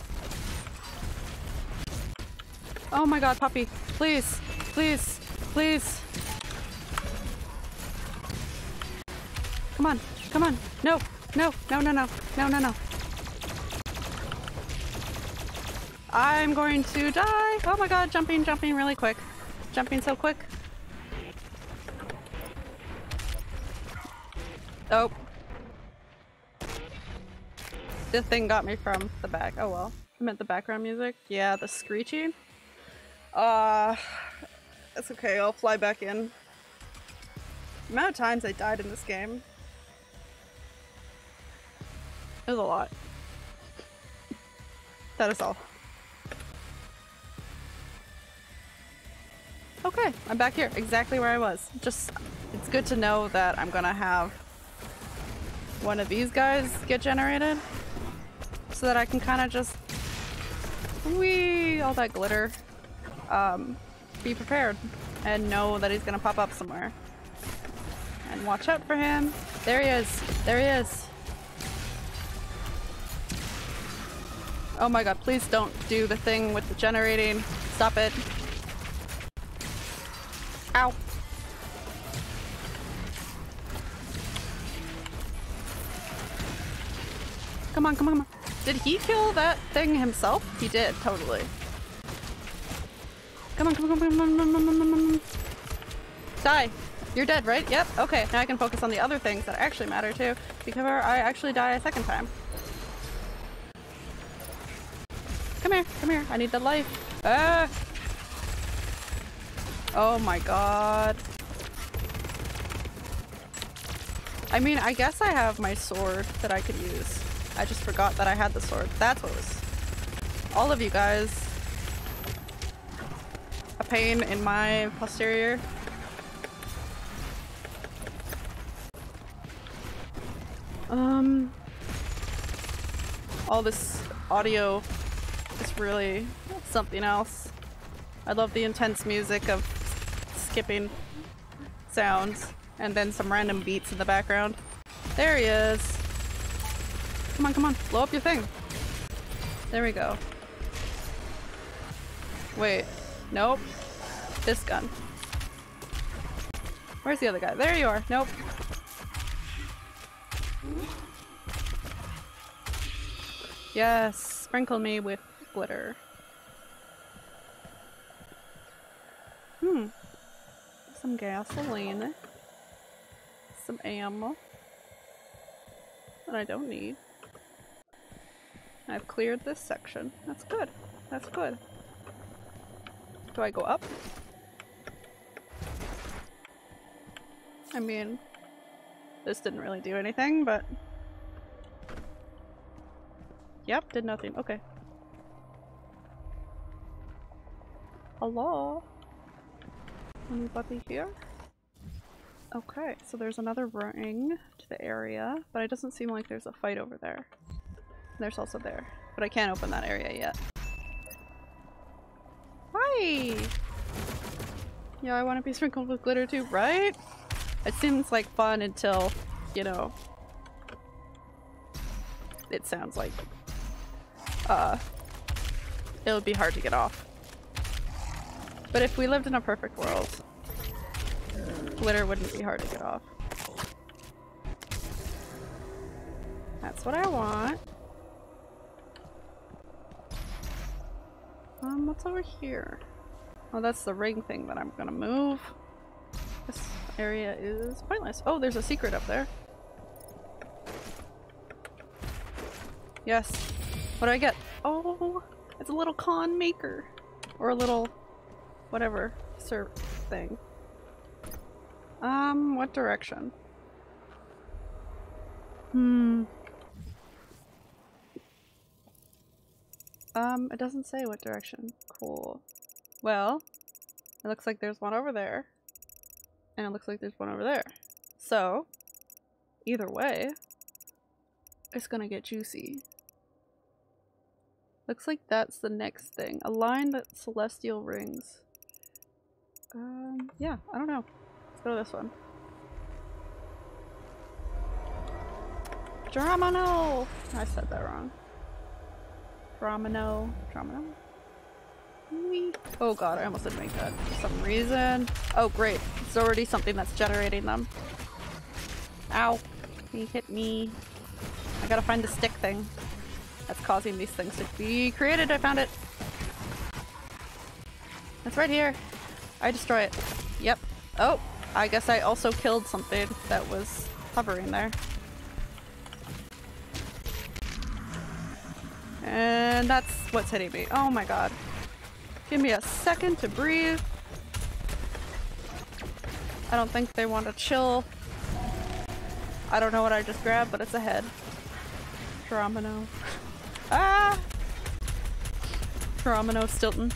Oh my god, puppy. Please, please, please. Come on, come on. No, no, no, no, no, no, no, no. I'm going to die. Oh my god, jumping, jumping really quick. Jumping so quick. Oh. This thing got me from the back. Oh well. I meant the background music. Yeah, the screeching. Uh, it's okay. I'll fly back in. The amount of times I died in this game. It was a lot. That is all. Okay, I'm back here, exactly where I was. Just, it's good to know that I'm gonna have one of these guys get generated so that I can kind of just, wee, all that glitter, um, be prepared and know that he's gonna pop up somewhere. And watch out for him. There he is, there he is. Oh my god, please don't do the thing with the generating. Stop it. Ow. Come on, come on, come on. Did he kill that thing himself? He did, totally. Come on, come on, come on, come on, come on, come on. Die. You're dead, right? Yep. Okay, now I can focus on the other things that actually matter too. Because I actually die a second time. Come here, come here. I need the life. Ah! Oh my god. I mean, I guess I have my sword that I could use. I just forgot that I had the sword. That's what was. All of you guys. A pain in my posterior. Um. All this audio is really something else. I love the intense music of skipping sounds and then some random beats in the background. There he is. Come on, come on, blow up your thing. There we go. Wait, nope. This gun. Where's the other guy? There you are. Nope. Yes, sprinkle me with glitter. Hmm. Some gasoline. Some ammo. That I don't need. I've cleared this section. That's good. That's good. Do I go up? I mean, this didn't really do anything, but... Yep, did nothing. Okay. Hello? Anybody here? Okay, so there's another ring to the area, but it doesn't seem like there's a fight over there. There's also there, but I can't open that area yet. Hi! Yeah, I want to be sprinkled with glitter too, right? It seems like fun until, you know, it sounds like, uh, it would be hard to get off. But if we lived in a perfect world, glitter wouldn't be hard to get off. That's what I want. Um, what's over here? Oh, that's the ring thing that I'm gonna move. This area is pointless. Oh, there's a secret up there. Yes. What do I get? Oh, it's a little Khan Maker. Or a little whatever sir thing. Um, what direction? Hmm. Um, it doesn't say what direction. Cool. Well, it looks like there's one over there. And it looks like there's one over there. So, either way, it's gonna get juicy. Looks like that's the next thing. Align the celestial rings. Um, yeah, I don't know. Let's go to this one. Dramano! I said that wrong. Dramano. Dramano? Oh god, I almost didn't make that for some reason. Oh great, it's already something that's generating them. Ow. He hit me. I gotta find the stick thing that's causing these things to be created. I found it. It's right here. I destroy it. Yep. Oh, I guess I also killed something that was hovering there. And that's what's hitting me. Oh my god. Give me a second to breathe. I don't think they want to chill. I don't know what I just grabbed, but it's a head. Dramino. Ah! Dramino Stilton.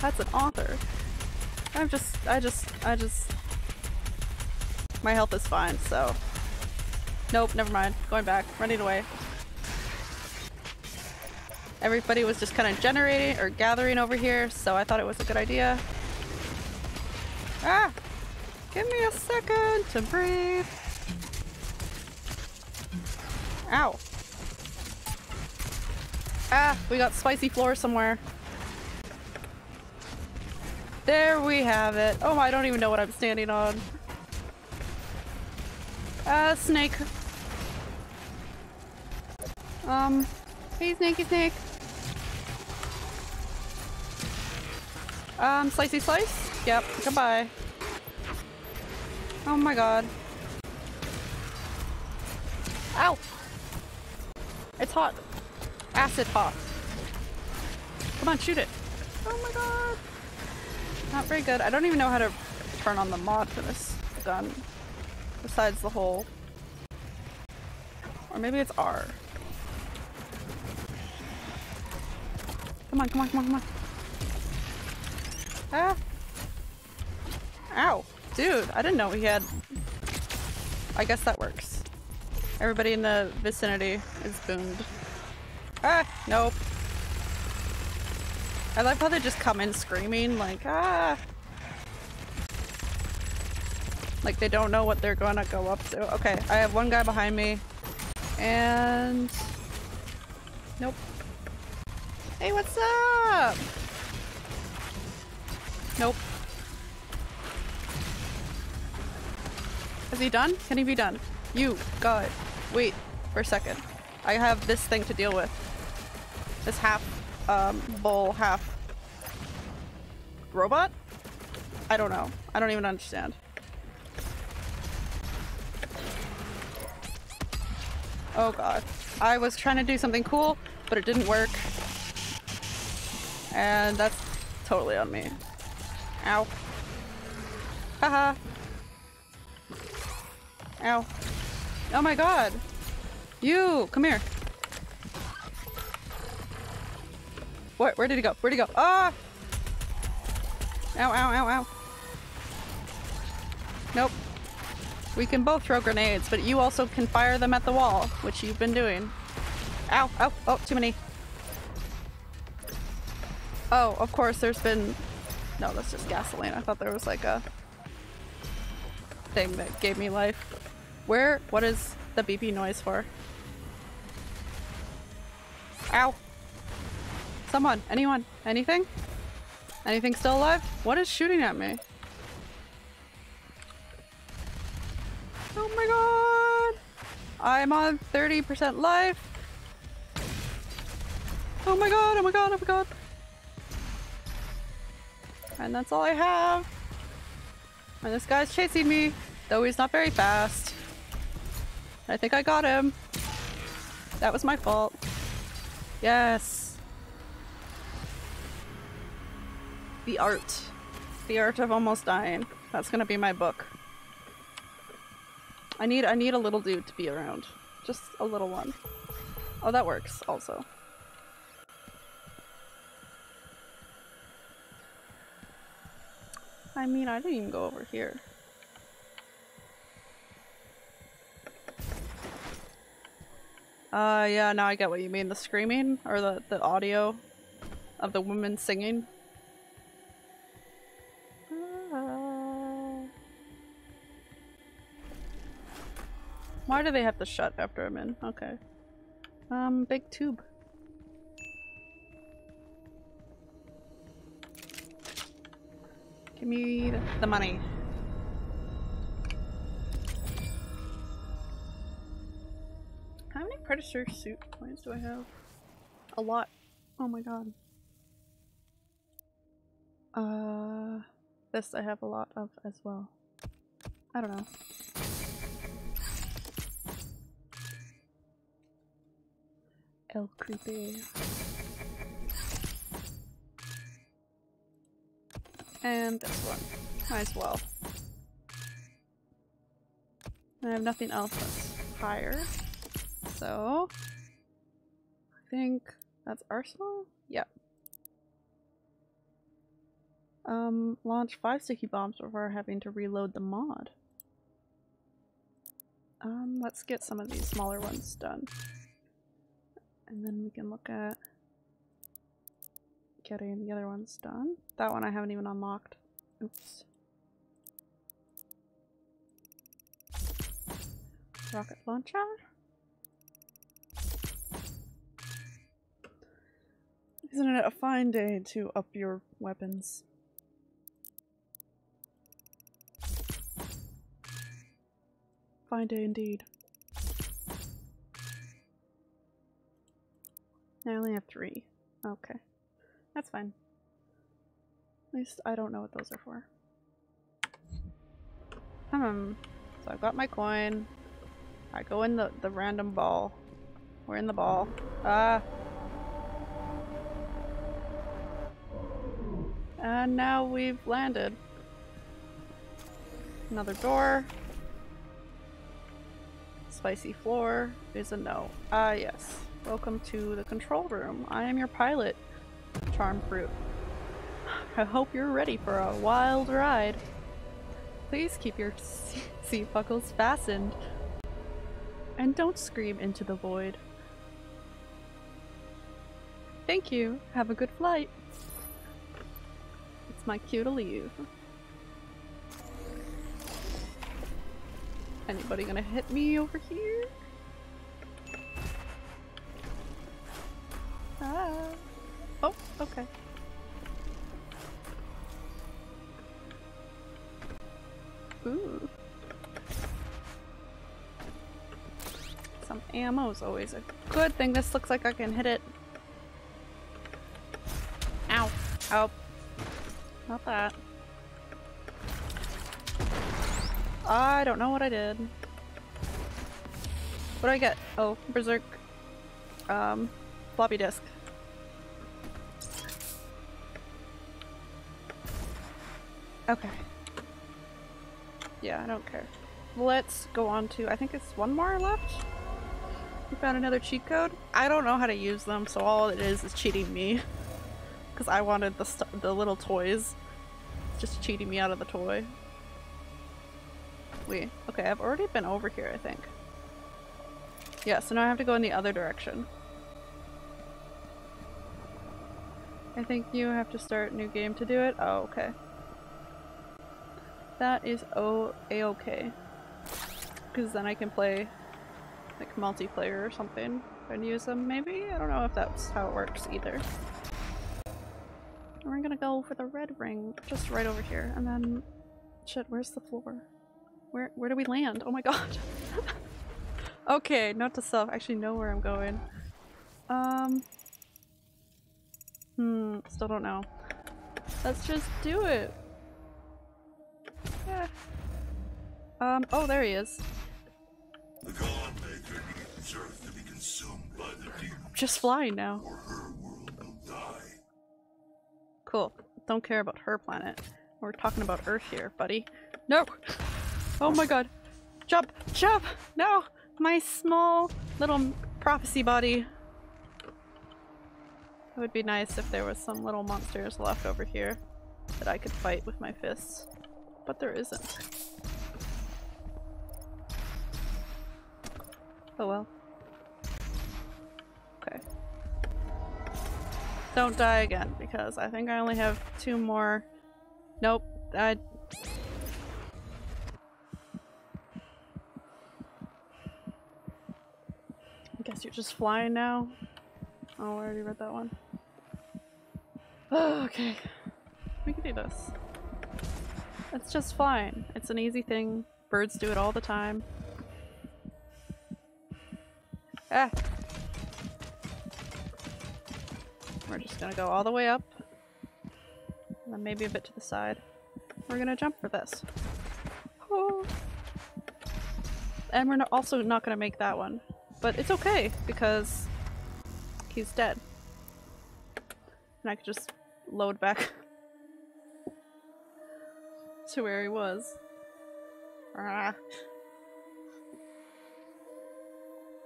That's an author. I'm just, I just, I just... My health is fine, so... Nope, never mind. Going back. Running away. Everybody was just kind of generating or gathering over here, so I thought it was a good idea. Ah! Give me a second to breathe. Ow. Ah, we got spicy floor somewhere. There we have it. Oh, I don't even know what I'm standing on. Uh, snake. Um, hey, snakey snake. Um, slicey slice? Yep, goodbye. Oh my god. Ow! It's hot. Acid hot. Come on, shoot it. Oh my god. Not very good. I don't even know how to turn on the mod for this gun. Besides the whole... Or maybe it's R. Come on, come on, come on, come on. Ah! Ow! Dude, I didn't know he had... I guess that works. Everybody in the vicinity is boomed. Ah! Nope. I love how they just come in screaming, like, ah! Like they don't know what they're gonna go up to. Okay, I have one guy behind me. And... Nope. Hey, what's up? Nope. Is he done? Can he be done? You, go it. Wait for a second. I have this thing to deal with. This half um, bull, half robot? I don't know. I don't even understand. Oh god. I was trying to do something cool, but it didn't work. And that's totally on me. Ow. Haha. Ow. Oh my god. You, come here. What? Where did he go? Where'd he go? Ah! Ow, ow, ow, ow. Nope. We can both throw grenades, but you also can fire them at the wall, which you've been doing. Ow, ow, oh, too many. Oh, of course there's been... No, that's just gasoline. I thought there was like a thing that gave me life. Where? What is the beepy noise for? Ow. Someone, anyone, anything? Anything still alive? What is shooting at me? Oh my god! I'm on 30% life! Oh my god, oh my god, oh my god! And that's all I have! And this guy's chasing me, though he's not very fast. I think I got him. That was my fault. Yes! The art. The art of almost dying. That's gonna be my book. I need I need a little dude to be around. Just a little one. Oh, that works also. I mean, I didn't even go over here. Uh, yeah, now I get what you mean. The screaming or the, the audio of the women singing. Why do they have to shut after I'm in? Okay. Um, big tube. Give me the money. How many Praetor suit points do I have? A lot. Oh my god. Uh, this I have a lot of as well. I don't know. El creepy. And this one. Might as well. I have nothing else that's higher. So I think that's Arsenal? Yep. Um, launch five sticky bombs before having to reload the mod. Um, let's get some of these smaller ones done. And then we can look at getting the other ones done. That one I haven't even unlocked. Oops. Rocket launcher? Isn't it a fine day to up your weapons? Fine day indeed. I only have three. Okay. That's fine. At least I don't know what those are for. Hmm. So I've got my coin. I go in the, the random ball. We're in the ball. Ah. And now we've landed. Another door. Spicy floor is a no. Ah, yes. Welcome to the control room. I am your pilot, Charm Fruit. I hope you're ready for a wild ride. Please keep your seat buckles fastened. And don't scream into the void. Thank you. Have a good flight. It's my cue to leave. Anybody gonna hit me over here? Ah. Oh, okay. Ooh. Some ammo is always a good thing. This looks like I can hit it. Ow. Ow. Not that. I don't know what I did. What do I get? Oh, Berserk. Um, floppy disk. Okay. Yeah, I don't care. Let's go on to, I think it's one more left? We found another cheat code? I don't know how to use them, so all it is is cheating me. Because I wanted the, the little toys. It's just cheating me out of the toy. Wait, okay, I've already been over here, I think. Yeah, so now I have to go in the other direction. I think you have to start new game to do it? Oh, okay. That is o a-okay. Because then I can play like multiplayer or something and use them maybe? I don't know if that's how it works either. We're gonna go for the red ring just right over here and then shit where's the floor? Where where do we land? Oh my god. okay, note to self, actually know where I'm going. Um Hmm, still don't know. Let's just do it. Yeah. Um, oh there he is. The Khan Maker needs Earth to be consumed by the Just flying now. or her world will die. Cool. Don't care about her planet. We're talking about Earth here, buddy. No! Oh my god. Jump! Jump! No! My small little prophecy body. It would be nice if there was some little monsters left over here that I could fight with my fists. But there isn't. Oh well. Okay. Don't die again, because I think I only have two more. Nope, I. I guess you're just flying now. Oh, I already read that one. Oh, okay. We can do this. It's just fine. It's an easy thing. Birds do it all the time. Ah! We're just gonna go all the way up. And then maybe a bit to the side. We're gonna jump for this. Oh. And we're also not gonna make that one. But it's okay, because he's dead. And I could just load back to where he was. Ah.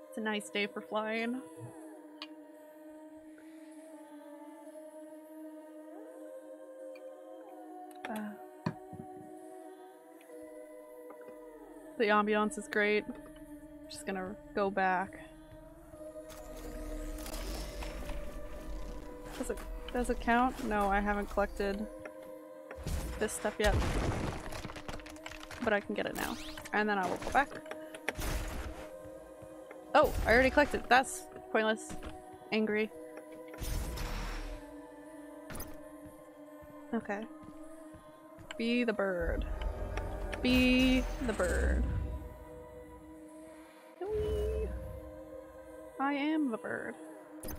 It's a nice day for flying. Uh, the ambiance is great. Just gonna go back. Does it does it count? No, I haven't collected this stuff yet. But I can get it now. And then I will go back. Oh, I already collected. That's pointless. Angry. Okay. Be the bird. Be the bird. I am the bird. Is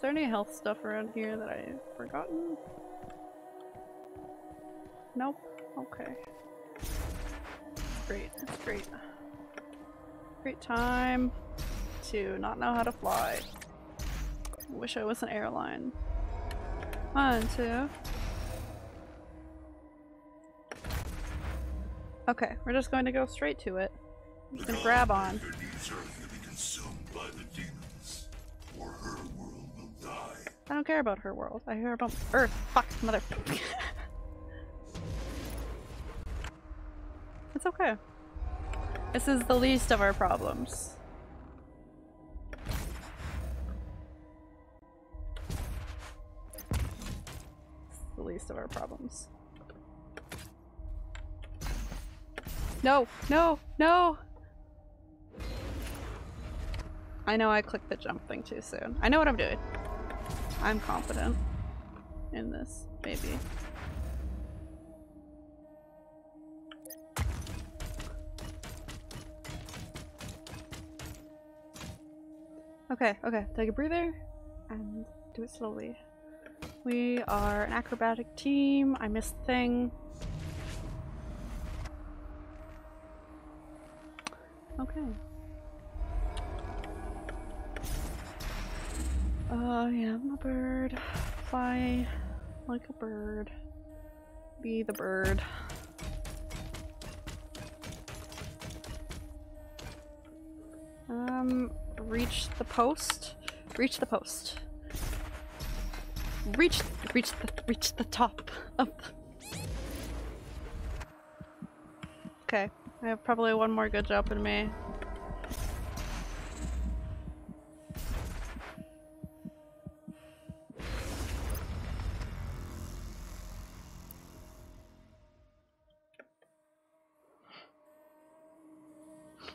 there any health stuff around here that I've forgotten? Nope. Okay. Great. That's great. Great time to not know how to fly. Wish I was an airline. One, two. Okay, we're just going to go straight to it. I'm grab on. Maker needs Earth to be consumed by the demons, or her world will die. I don't care about her world. I care about Earth. Fuck, mother. It's okay. This is the least of our problems. The least of our problems. No, no, no! I know I clicked the jump thing too soon. I know what I'm doing. I'm confident in this, maybe. Okay, okay, take a breather and do it slowly. We are an acrobatic team. I missed the thing. Okay. I am a bird. Fly like a bird. Be the bird. Um, reach the post. Reach the post. Reach, reach the, reach the top of. Okay, I have probably one more good jump in me.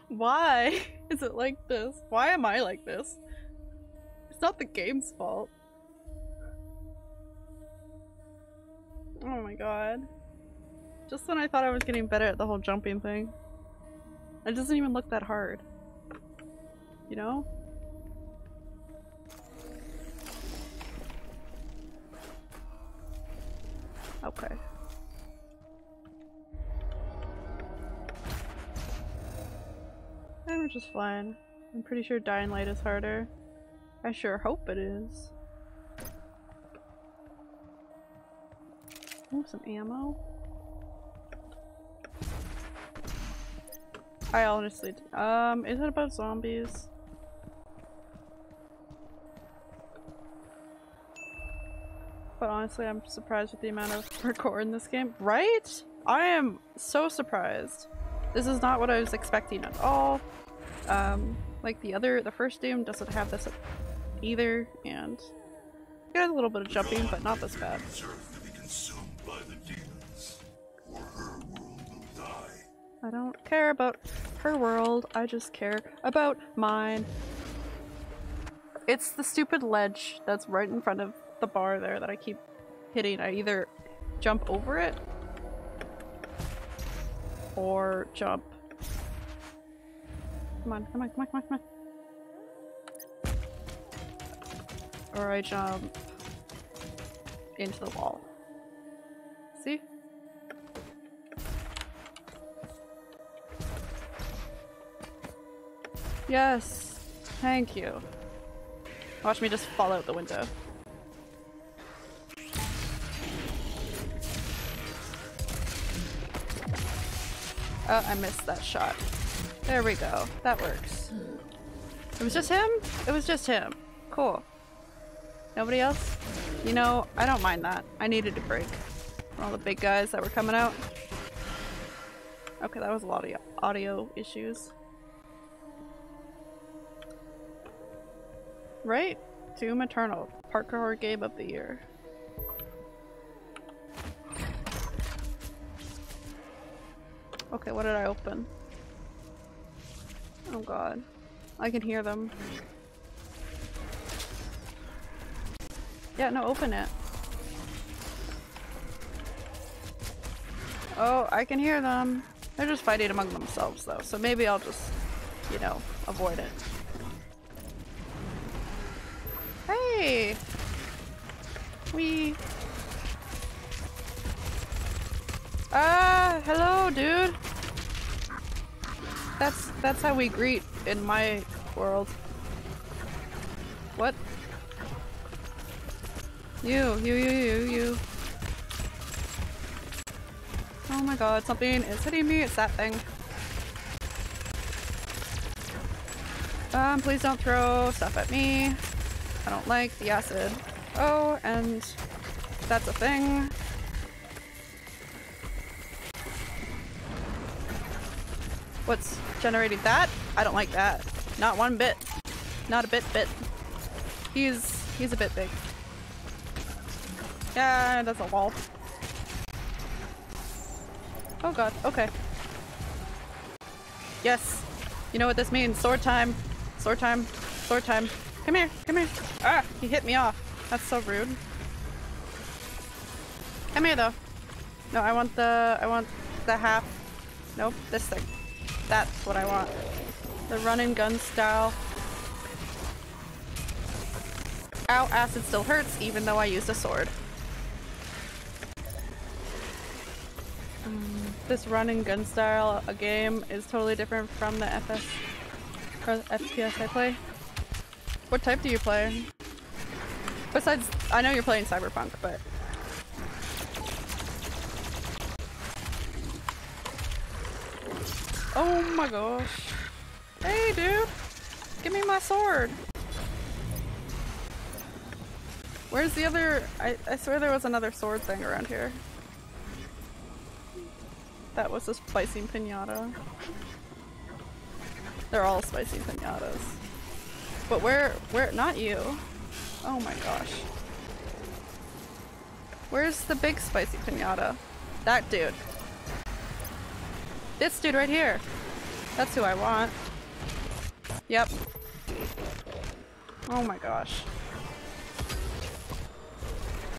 Why is it like this? Why am I like this? It's not the game's fault. Oh my god. Just when I thought I was getting better at the whole jumping thing. It doesn't even look that hard. You know? Okay. We're just flying. I'm pretty sure Dying Light is harder. I sure hope it is. Oh, some ammo. I honestly, um, is it about zombies? But honestly, I'm surprised with the amount of parkour in this game. Right? I am so surprised. This is not what I was expecting at all. Um, like the other, the first Doom doesn't have this either, and it has a little bit of jumping, but not this bad. Deserve to be consumed by the demons, or her world will die. I don't care about her world, I just care about mine. It's the stupid ledge that's right in front of the bar there that I keep hitting. I either jump over it or jump. Come on, come on, come on, come on, come on. Or I jump into the wall. See? Yes. Thank you. Watch me just fall out the window. Oh, I missed that shot. There we go. That works. It was just him? It was just him. Cool. Nobody else? You know, I don't mind that. I needed a break all the big guys that were coming out. Okay, that was a lot of audio issues. Right? Doom Eternal. Parkour Game of the Year. Okay, what did I open? Oh god. I can hear them. Yeah, no, open it. Oh, I can hear them. They're just fighting among themselves though, so maybe I'll just, you know, avoid it. Hey! We. Ah, hello, dude. That's that's how we greet in my world. What? You, you, you, you, you. Oh my god, something is hitting me. It's that thing. Um, please don't throw stuff at me. I don't like the acid. Oh, and that's a thing. What's generating that? I don't like that. Not one bit. Not a bit bit. He's he's a bit big. Yeah, that's a wall. Oh god, okay. Yes. You know what this means. Sword time. Sword time. Sword time. Come here, come here. Ah, he hit me off. That's so rude. Come here though. No, I want the I want the half. Nope, this thing. That's what I want. The run and gun style. Ow, acid still hurts even though I used a sword. Mm, this run and gun style a game is totally different from the FS or FPS I play. What type do you play? Besides, I know you're playing Cyberpunk, but Oh my gosh. Hey dude! Give me my sword! Where's the other- I, I swear there was another sword thing around here. That was a spicy pinata. They're all spicy pinatas. But where- where- not you. Oh my gosh. Where's the big spicy pinata? That dude. This dude right here. That's who I want. Yep. Oh my gosh.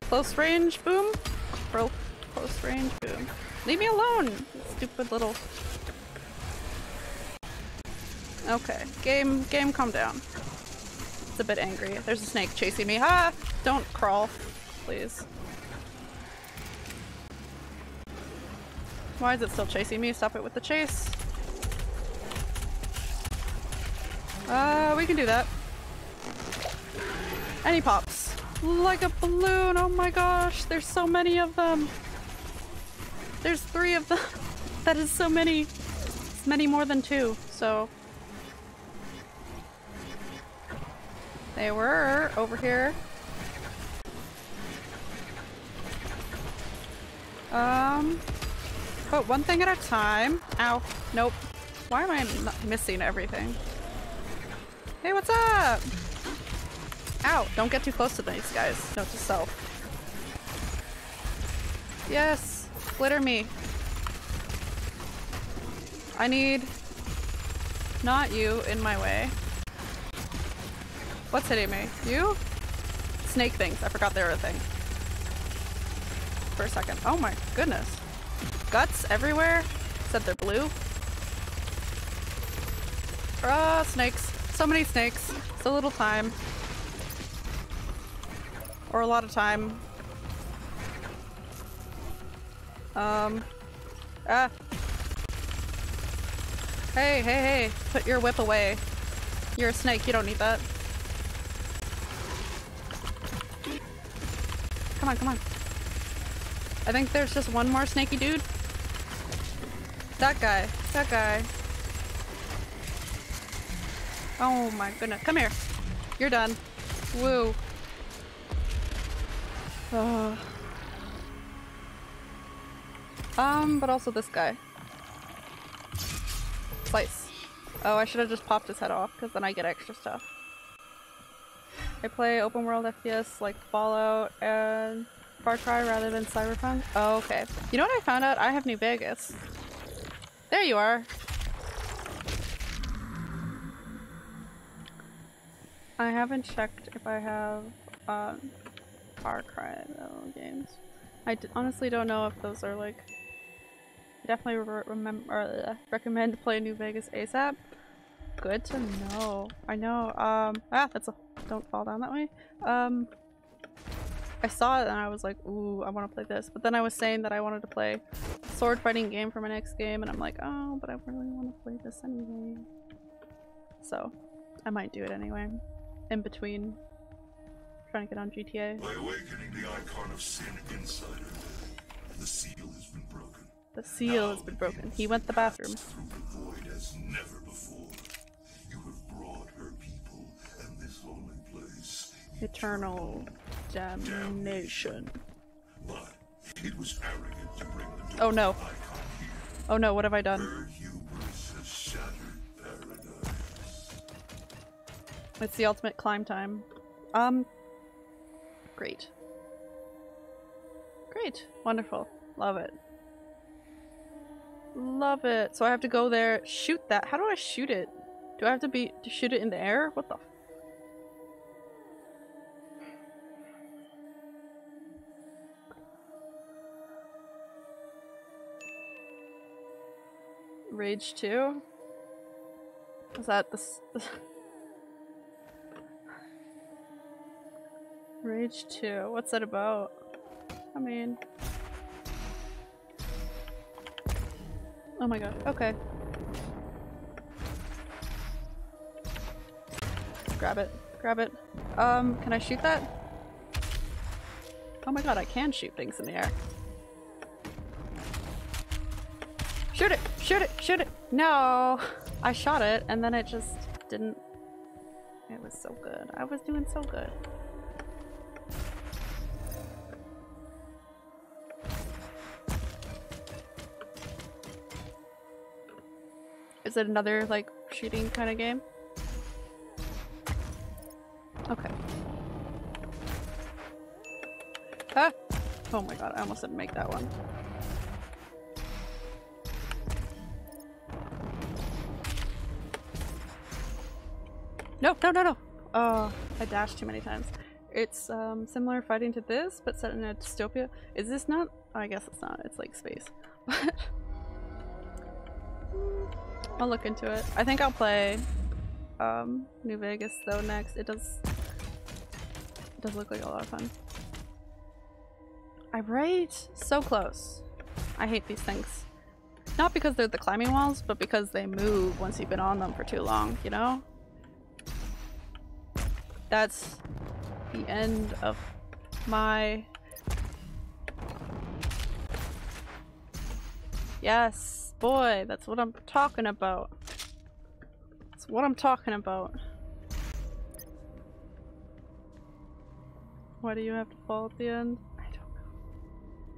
Close range boom? Bro, close range boom. Leave me alone, stupid little. Okay, game, game, calm down. It's a bit angry. There's a snake chasing me. Ha! Don't crawl, please. Why is it still chasing me? Stop it with the chase. Uh, we can do that. And he pops. Like a balloon, oh my gosh, there's so many of them. There's three of them. that is so many. It's many more than two, so. They were over here. Um, but one thing at a time. Ow. Nope. Why am I missing everything? Hey, what's up? Ow, don't get too close to these guys. Note to self. Yes, glitter me. I need not you in my way. What's hitting me? You? Snake things. I forgot they were a thing. For a second. Oh my goodness. Guts everywhere? Said they're blue. Ah, snakes. So many snakes. So little time. Or a lot of time. Um. Ah. Hey, hey, hey. Put your whip away. You're a snake. You don't need that. Come on, come on. I think there's just one more snaky dude. That guy. That guy. Oh my goodness. Come here. You're done. Woo. Oh. Um, but also this guy. Slice. Oh, I should have just popped his head off, because then I get extra stuff. I play open world FPS like Fallout and Far Cry rather than Cyberpunk. Oh, okay. You know what I found out? I have New Vegas. There you are. I haven't checked if I have um, Far Cry games. I honestly don't know if those are like. I definitely re remember uh, recommend play New Vegas ASAP. Good to know. I know. Um. Ah, that's a. Don't fall down that way. Um. I saw it and I was like, ooh, I want to play this. But then I was saying that I wanted to play a sword fighting game for my next game, and I'm like, oh, but I really want to play this anyway. So, I might do it anyway. In between trying to get on GTA. By awakening the icon of sin inside her, the seal has been broken. The seal has been broken. He went to the bathroom. Through the void as never before. You have brought her people and this lonely place. Eternal damnation. But it was arrogant to bring the Oh no. Oh no, what have I done? Her hubris has shattered paradise. It's the ultimate climb time. Um. Great. Great. Wonderful. Love it. Love it. So I have to go there, shoot that. How do I shoot it? Do I have to be to shoot it in the air? What the? Rage 2? Is that the, s- Rage 2. What's that about? I mean. Oh my god. Okay. Grab it. Grab it. Um, can I shoot that? Oh my god, I can shoot things in the air. Shoot it! Shoot it! Shoot it! No! I shot it and then it just didn't. It was so good. I was doing so good. Is it another like shooting kind of game? Okay. Ah! Oh my god, I almost didn't make that one. No, no, no, no! Oh, I dashed too many times. It's um, similar fighting to this, but set in a dystopia. Is this not? Oh, I guess it's not. It's like space. I'll look into it. I think I'll play um, New Vegas though next. It does it does look like a lot of fun. I right? So close. I hate these things. Not because they're the climbing walls, but because they move once you've been on them for too long, you know? That's the end of my... Yes, boy, that's what I'm talking about. That's what I'm talking about. Why do you have to fall at the end? I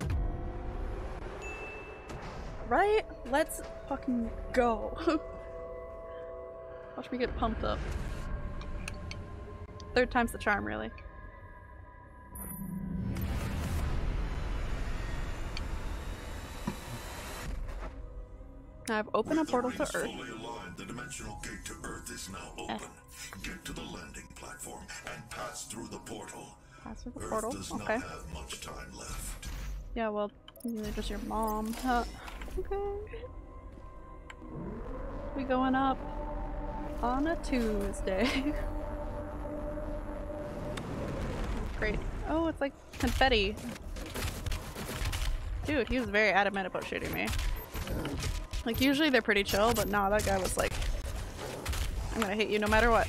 don't know. Right? Let's fucking go. Watch me get pumped up. Third time's the charm, really. I've opened a With portal to Earth. aligned, the dimensional gate to Earth is now open. Get to the landing platform and pass through the portal. Pass through the Earth portal. Okay. not have much time left. Yeah, well, does your mom. Huh. Okay. We going up on a Tuesday. Great. Oh, it's like confetti. Dude, he was very adamant about shooting me. Like, usually they're pretty chill, but nah, that guy was like, I'm gonna hit you no matter what.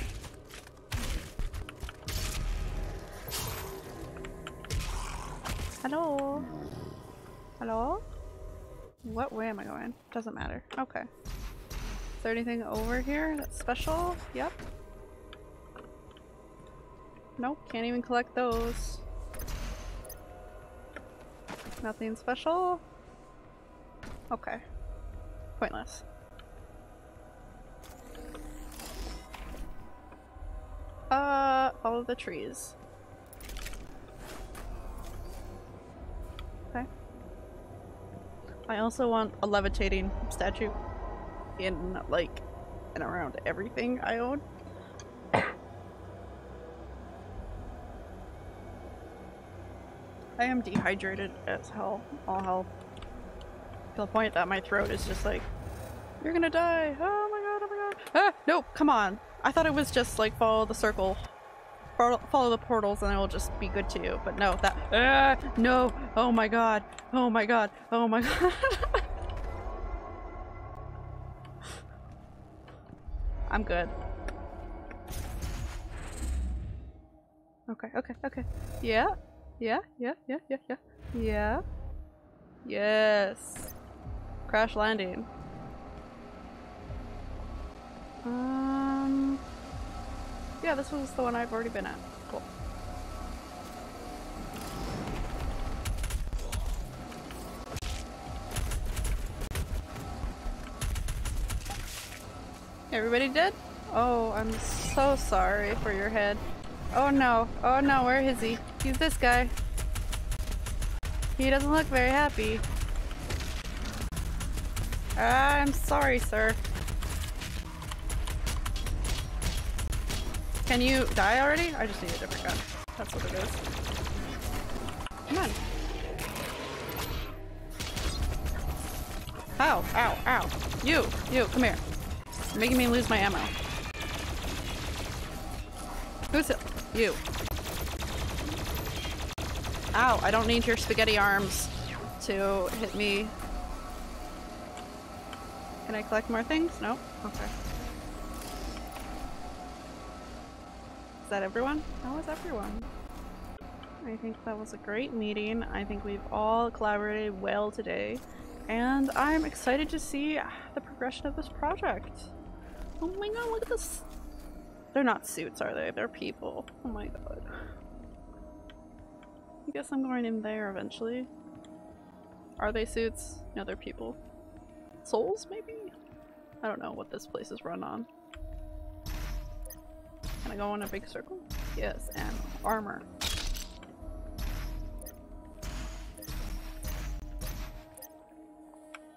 Hello? Hello? What way am I going? Doesn't matter. Okay. Is there anything over here that's special? Yep. Nope, can't even collect those. Nothing special? Okay. Pointless. Uh, follow the trees. Okay. I also want a levitating statue in, like, and around everything I own. I am dehydrated as hell. All hell. To the point that my throat is just like, you're gonna die. Oh my god, oh my god. Ah, nope, come on. I thought it was just like follow the circle. Follow, the portals and I will just be good to you. But no, that, ah, no. Oh my god. Oh my god. Oh my god. I'm good. Okay, okay, okay. Yeah, yeah, yeah, yeah, yeah, yeah. Yeah. Yes. Crash landing. Um. Yeah, this was the one I've already been at. Cool. Everybody dead? Oh, I'm so sorry for your head. Oh no. Oh no, where is he? He's this guy. He doesn't look very happy. I'm sorry, sir. Can you die already? I just need a different gun. That's what it is. Come on. Ow, ow, ow. You, you, come here. You're making me lose my ammo. Who's it? You. Ow, I don't need your spaghetti arms to hit me. Can I collect more things? No? Okay. Is that everyone? That was everyone. I think that was a great meeting. I think we've all collaborated well today. And I'm excited to see the progression of this project. Oh my god, look at this. They're not suits, are they? They're people. Oh my god. I guess I'm going in there eventually. Are they suits? No, they're people. Souls, maybe? I don't know what this place is run on. Can I go in a big circle? Yes, and armor.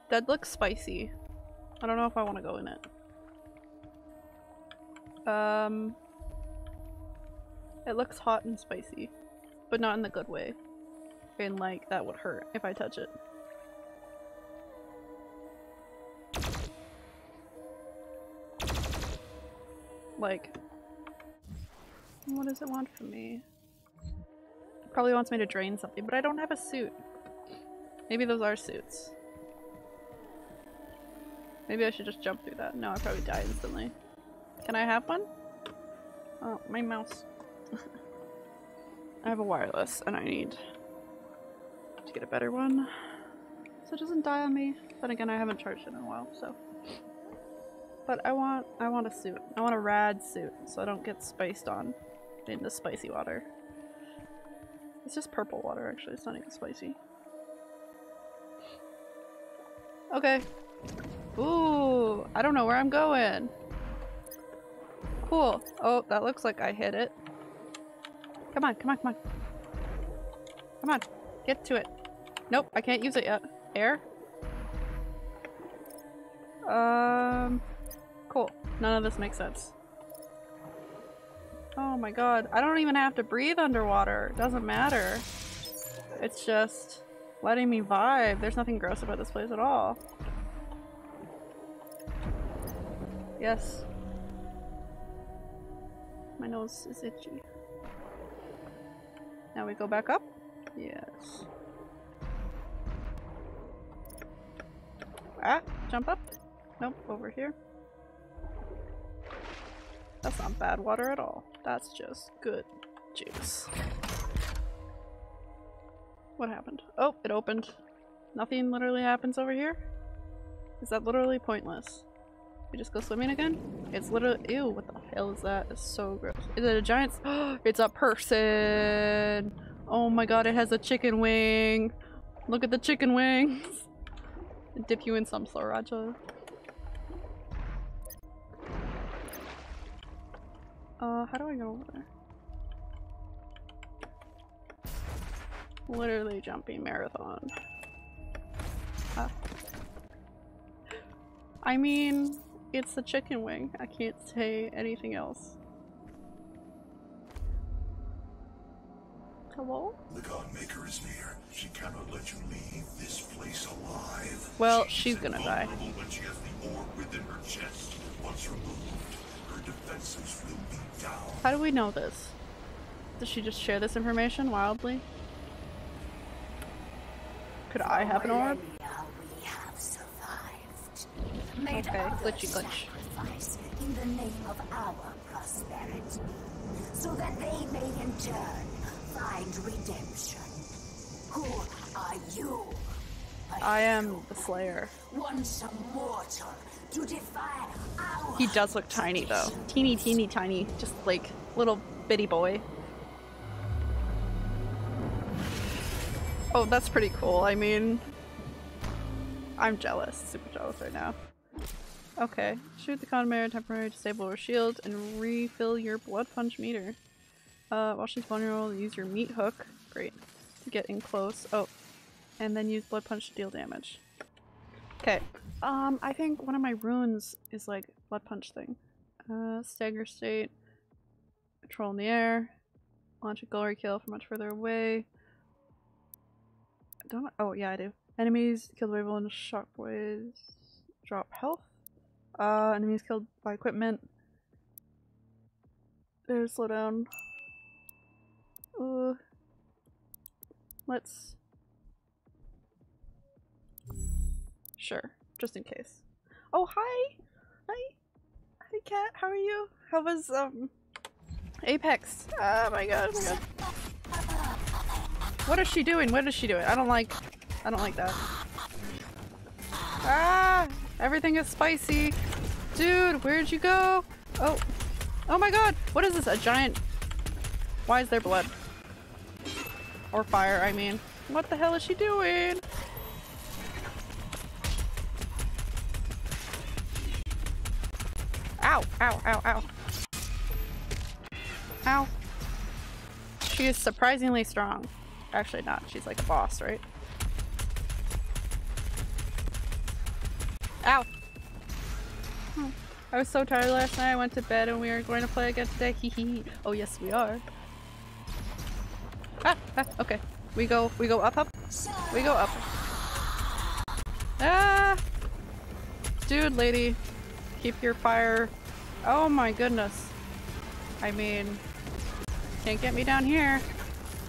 That looks spicy. I don't know if I want to go in it. Um, it looks hot and spicy, but not in the good way. And like, that would hurt if I touch it. Like, what does it want from me? It probably wants me to drain something, but I don't have a suit. Maybe those are suits. Maybe I should just jump through that. No, I probably die instantly. Can I have one? Oh, my mouse. I have a wireless and I need to get a better one. So it doesn't die on me. Then again, I haven't charged it in a while, so. But I want, I want a suit. I want a rad suit so I don't get spiced on in the spicy water. It's just purple water actually, it's not even spicy. Okay. Ooh, I don't know where I'm going. Cool. Oh, that looks like I hit it. Come on, come on, come on. Come on, get to it. Nope, I can't use it yet. Air? Um, cool. None of this makes sense. Oh my god, I don't even have to breathe underwater. Doesn't matter. It's just letting me vibe. There's nothing gross about this place at all. Yes. My nose is itchy. Now we go back up? Yes. Ah, jump up? Nope, over here. That's not bad water at all. That's just good juice. What happened? Oh, it opened. Nothing literally happens over here? Is that literally pointless? We just go swimming again? It's literally- ew, what the hell is that? It's so gross. Is it a giant- It's a person! Oh my god, it has a chicken wing! Look at the chicken wings! Dip you in some sriracha. Uh, how do I go over there? Literally jumping marathon. Ah. I mean, it's the chicken wing. I can't say anything else. Hello? The Khan Maker is near. She cannot let you leave this place alive. Well, She she's gonna die. When she has the orb within her chest. Once removed, her defenses will be down. How do we know this? Does she just share this information wildly? Could I have an orb? Millennia we have survived. Made Okay, glitchy glitch. in the name of our prosperity, so that they may in turn find redemption. Who are you? A I am the Slayer. Once a mortal to defy our He does look tiny though. Teeny, teeny, tiny. Just like little bitty boy. Oh, that's pretty cool. I mean, I'm jealous. Super jealous right now. Okay. Shoot the Khan Maker, temporarily disable her shield, and refill your blood punch meter. Uh, while she's vulnerable, use your meat hook. Great. To get in close. Oh. And then use blood punch to deal damage. Okay. Um, I think one of my runes is like blood punch thing. Uh, stagger state. Control in the air. Launch a glory kill from much further away. Don't. Oh yeah, I do. Enemies killed by villain shockwaves drop health. Uh, enemies killed by equipment. There's slow down. Uh, let's... Sure, just in case. Oh, hi! Hi! Hi, Cat, how are you? How was, um... Apex? Oh my god, oh my god. What is she doing? What is she doing? I don't like... I don't like that. Ah! Everything is spicy! Dude, where'd you go? Oh. Oh my god! What is this? A giant... Why is there blood? Or fire, I mean. What the hell is she doing? Ow! Ow, ow, ow. Ow. She is surprisingly strong. Actually not, she's like a boss, right? Ow! I was so tired last night, I went to bed and we are going to play again today. Hee hee. Oh yes, we are. Ah, ah, okay. We go, we go up, up. We go up. Ah! Dude, lady. Keep your fire. Oh my goodness. I mean, can't get me down here.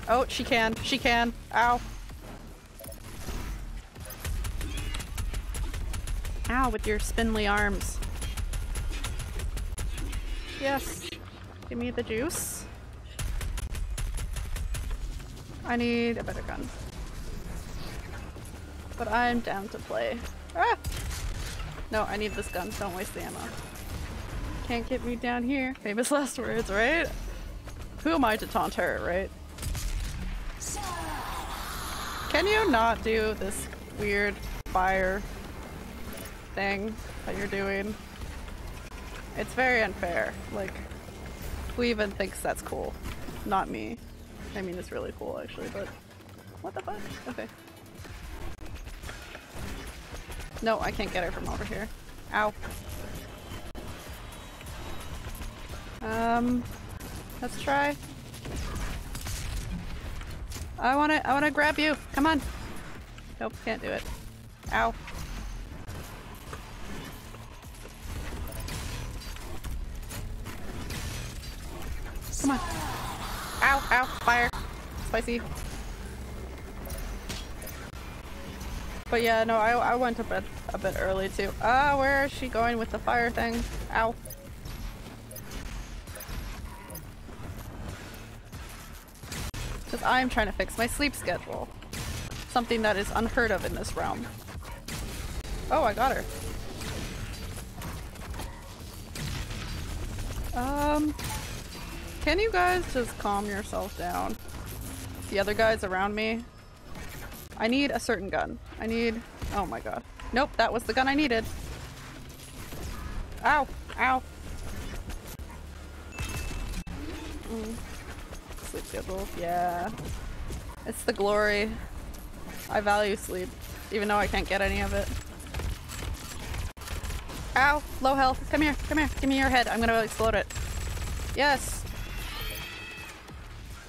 Oh, she can. She can. Ow. Ow, with your spindly arms. Yes. Give me the juice. I need a better gun. But I'm down to play. Ah! No, I need this gun. Don't waste the ammo. Can't get me down here. Famous last words, right? Who am I to taunt her, right? Can you not do this weird fire thing that you're doing? It's very unfair. Like, who even thinks that's cool? Not me. I mean, it's really cool actually, but what the fuck? Okay. No, I can't get her from over here. Ow. Um, let's try. I wanna, I wanna grab you. Come on. Nope, can't do it. Ow. Come on. Ow, ow, fire. Spicy. But yeah, no, I, I went to bed a bit early too. Ah, where is she going with the fire thing? Ow. Because I'm trying to fix my sleep schedule. Something that is unheard of in this realm. Oh, I got her. Um, can you guys just calm yourself down? The other guys around me. I need a certain gun. I need- oh my god. Nope, that was the gun I needed. Ow! Ow! Mm. Sleep schedule, yeah. It's the glory. I value sleep, even though I can't get any of it. Ow! Low health. Come here, come here. Give me your head. I'm gonna explode it. Yes!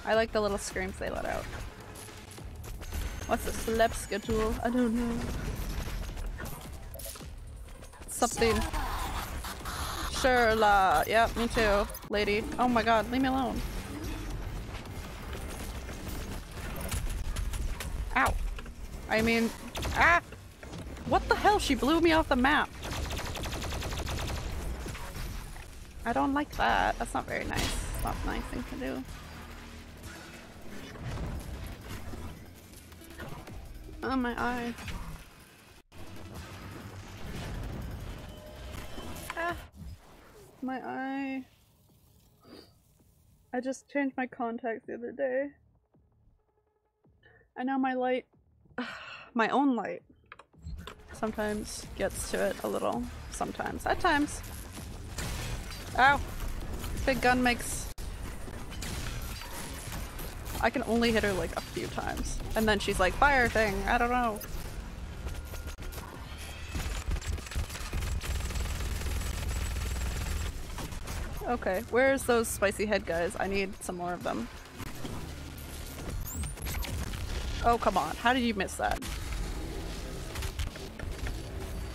I like the little screams they let out. What's the sleep schedule? I don't know. Something. Sure, la. Yep, me too, lady. Oh my god, leave me alone. Ow. I mean, ah! What the hell? She blew me off the map. I don't like that. That's not very nice. It's not nice thing to do. Oh, my eye. Ah! My eye. I just changed my contacts the other day. And now my light, my own light, sometimes gets to it a little. Sometimes. At times. Ow! Big gun makes I can only hit her like a few times. And then she's like, fire thing, I don't know. Okay, where's those spicy head guys? I need some more of them. Oh, come on. How did you miss that?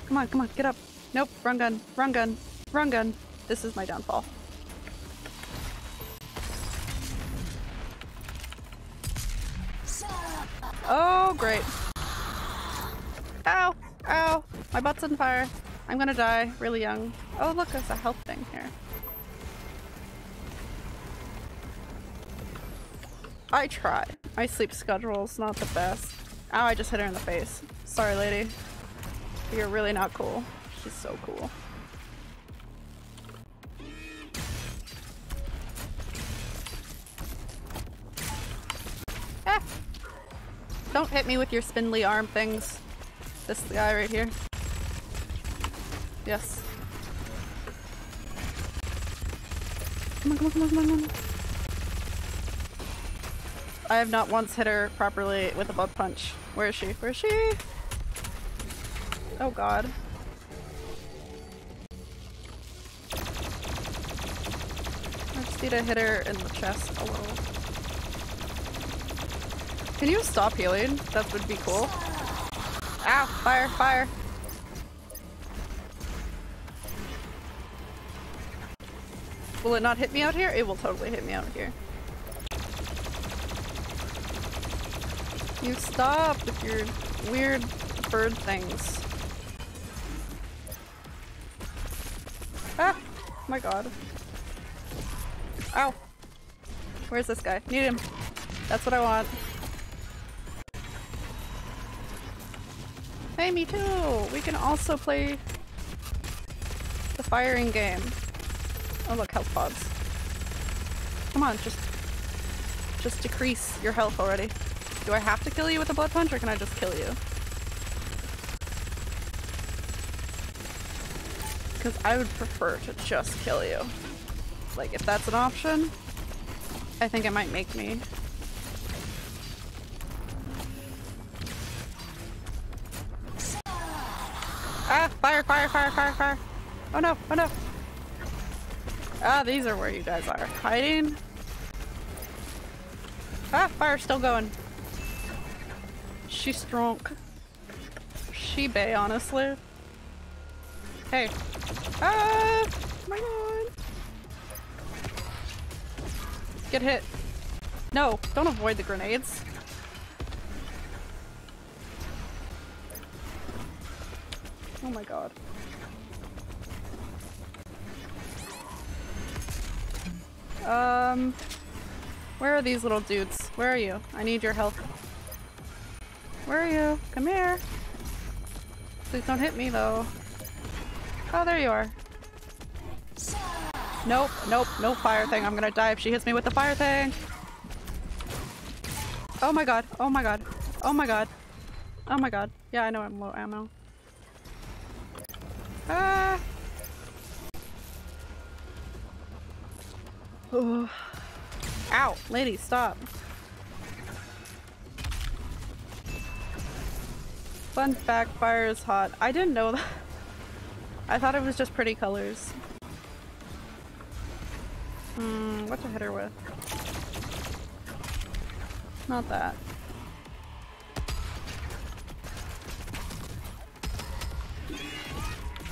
Come on, come on, get up. Nope, wrong gun, wrong gun, wrong gun. This is my downfall. Great. Ow! Ow! My butt's on fire. I'm gonna die really young. Oh, look, there's a health thing here. I try. My sleep schedule's not the best. Ow, I just hit her in the face. Sorry, lady. You're really not cool. She's so cool. Don't hit me with your spindly arm things. This guy right here. Yes. Come on, come on, come on, come on, come on. I have not once hit her properly with a butt punch. Where is she? Where is she? Oh god. I just need to hit her in the chest a little. Can you stop healing? That would be cool. Ow! Fire! Fire! Will it not hit me out here? It will totally hit me out here. You stop with your weird bird things. Ah! My god. Ow! Where's this guy? Need him. That's what I want. Hey, me too! We can also play the firing game. Oh look, health pods. Come on, just just decrease your health already. Do I have to kill you with a blood punch or can I just kill you? Because I would prefer to just kill you. Like, if that's an option, I think it might make me. Fire, fire, fire, fire, fire! Oh no, oh no! Ah, these are where you guys are. Hiding? Ah, fire still going. She's strong. She bay, honestly. Hey. Ah! My god. Get hit. No, don't avoid the grenades. Oh my god. Um, where are these little dudes? Where are you? I need your help. Where are you? Come here. Please don't hit me though. Oh, there you are. Nope, nope, no fire thing. I'm gonna die if she hits me with the fire thing. Oh my god, oh my god, oh my god, oh my god. Yeah, I know I'm low ammo. Ah! Ow! Lady, stop. Fun fact, fire is hot. I didn't know that. I thought it was just pretty colors. Hmm, what to hit her with? Not that.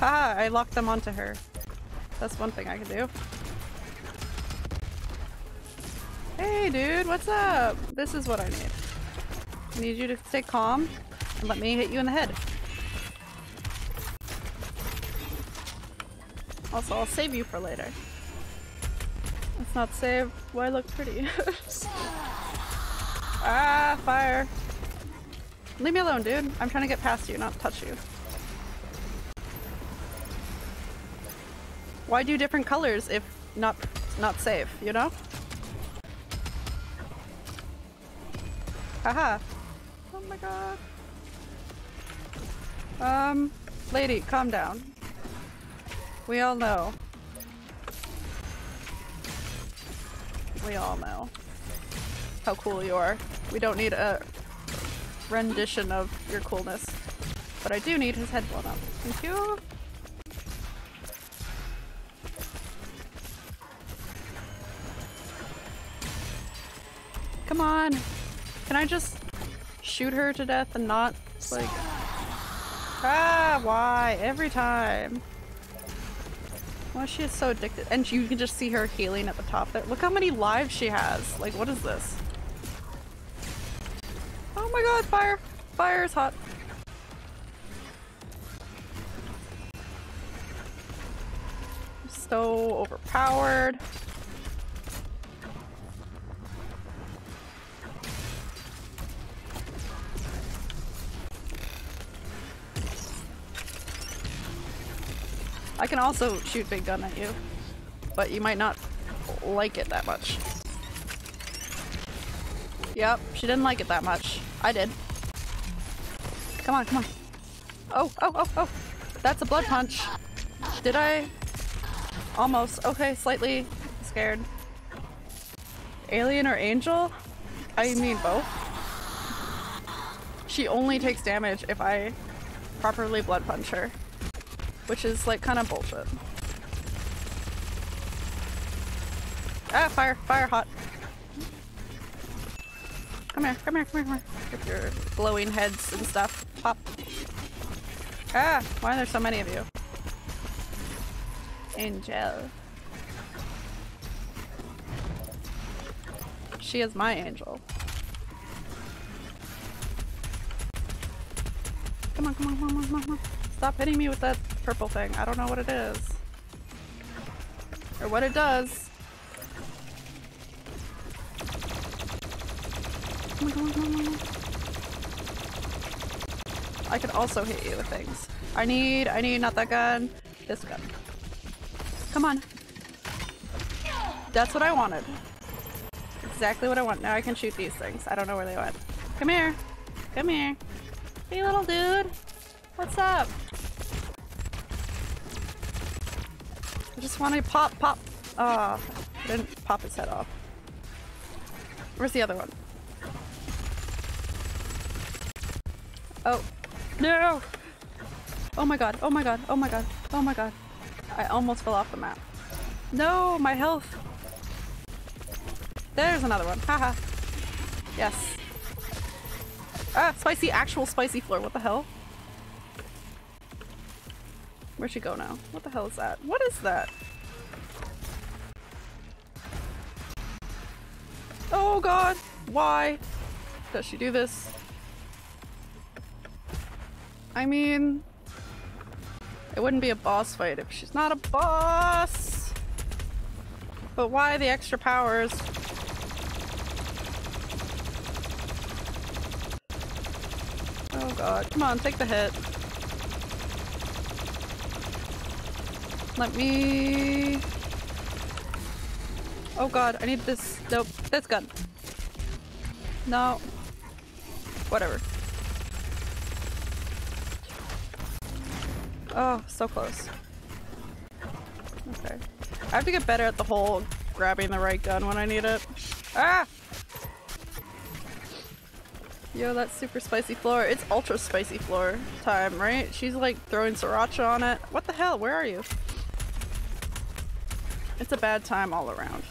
Haha, I locked them onto her. That's one thing I can do. Hey dude, what's up? This is what I need. I need you to stay calm and let me hit you in the head. Also, I'll save you for later. Let's not save. Why look pretty? ah, fire. Leave me alone, dude. I'm trying to get past you, not touch you. Why do different colors if not not safe, you know? Haha. Oh my god. Um, lady, calm down. We all know. We all know how cool you are. We don't need a rendition of your coolness. But I do need his head blown up. Thank you. I just shoot her to death and not, like... Ah, why? Every time. Why is she so addicted? And you can just see her healing at the top there. Look how many lives she has. Like, what is this? Oh my god, fire! Fire is hot. So overpowered. I can also shoot big gun at you, but you might not like it that much. Yep, she didn't like it that much. I did. Come on, come on. Oh, oh, oh, oh. That's a blood punch. Did I? Almost. Okay, slightly scared. Alien or angel? I mean both. She only takes damage if I properly blood punch her. Which is like kind of bullshit. Ah, fire, fire, hot. Come here, come here, come here, come here. With your glowing heads and stuff. Pop. Ah, why are there so many of you? Angel. She is my angel. Come on, come on, come on, come on, come on. Stop hitting me with that purple thing. I don't know what it is. Or what it does. Oh on. I could also hit you with things. I need, I need not that gun, this gun. Come on. That's what I wanted. Exactly what I want. Now I can shoot these things. I don't know where they went. Come here. Come here. Hey little dude. What's up? I just want to pop, pop. Ah, oh, I didn't pop his head off. Where's the other one? Oh. No! Oh my god, oh my god, oh my god, oh my god. I almost fell off the map. No, my health! There's another one. Haha. yes. Ah, spicy, actual spicy floor. What the hell? Where'd she go now? What the hell is that? What is that? Oh god! Why does she do this? I mean, it wouldn't be a boss fight if she's not a boss! But why the extra powers? Oh god, come on, take the hit. Let me... Oh god, I need this- nope, this gun. No. Whatever. Oh, so close. Okay. I have to get better at the whole grabbing the right gun when I need it. Ah! Yo, that's super spicy floor. It's ultra spicy floor time, right? She's like throwing sriracha on it. What the hell? Where are you? It's a bad time all around.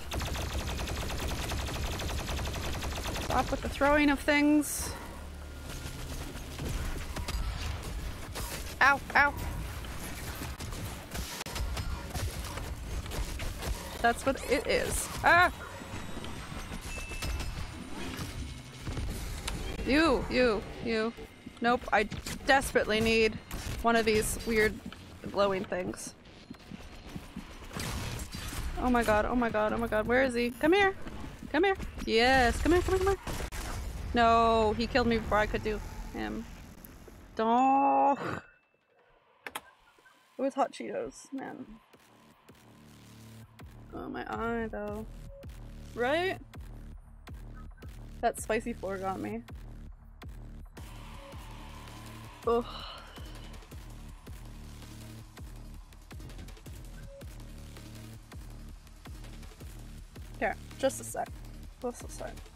Stop with the throwing of things. Ow, ow. That's what it is. Ah! You, you, you. Nope, I desperately need one of these weird glowing things. Oh my god, oh my god, oh my god, where is he? Come here! Come here! Yes, come here, come here, come here! No, he killed me before I could do him. Don't. It was hot Cheetos, man. Oh, my eye though. Right? That spicy floor got me. Ugh. Just a sec. Just a sec.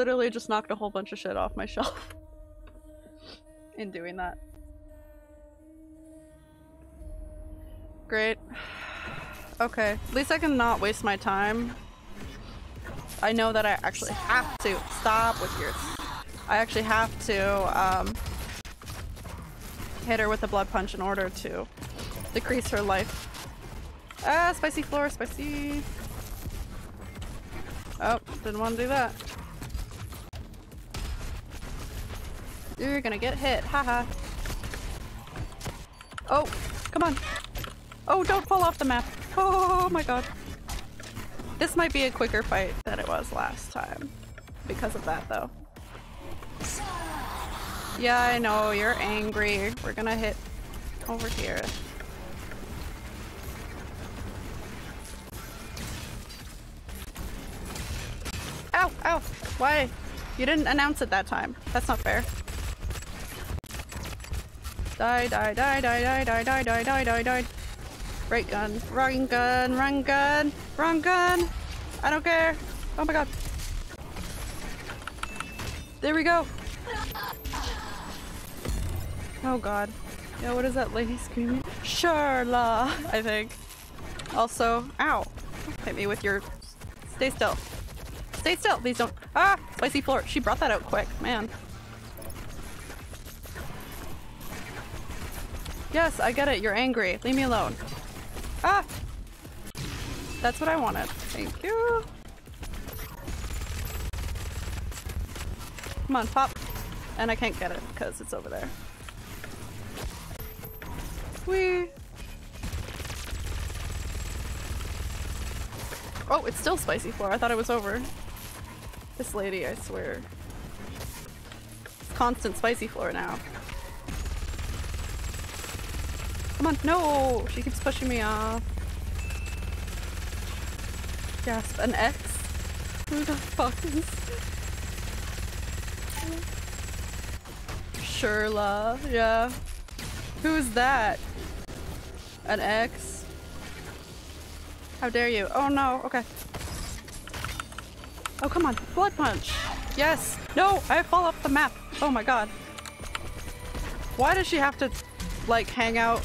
Literally just knocked a whole bunch of shit off my shelf in doing that. Great. Okay, at least I can not waste my time. I know that I actually have to stop with your. I actually have to um, hit her with a blood punch in order to decrease her life. Ah, spicy floor, spicy. Oh, didn't want to do that. You're gonna get hit, haha. Oh, come on. Oh, don't fall off the map. Oh my god. This might be a quicker fight than it was last time. Because of that, though. Yeah, I know, you're angry. We're gonna hit over here. Ow! Ow! Why? You didn't announce it that time. That's not fair. Die, die, die, die, die, die, die, die, die, die, die. Right gun. Wrong gun. Wrong gun. Wrong gun. I don't care. Oh my god. There we go. Oh god. Yeah, what is that lady screaming? Sharla, I think. Also, ow. Hit me with your... Stay still. Stay still. Please don't. Ah! Spicy floor. She brought that out quick. Man. Yes, I get it. You're angry. Leave me alone. Ah! That's what I wanted. Thank you. Come on, pop. And I can't get it because it's over there. Whee! Oh, it's still spicy floor. I thought it was over. This lady, I swear. It's constant spicy floor now. Come on, no! She keeps pushing me off. Gasp, an X? Who the fuck is... Sherla, yeah. Who's that? An X? How dare you? Oh no, okay. Oh come on, blood punch! Yes! No! I fall off the map! Oh my god. Why does she have to, like, hang out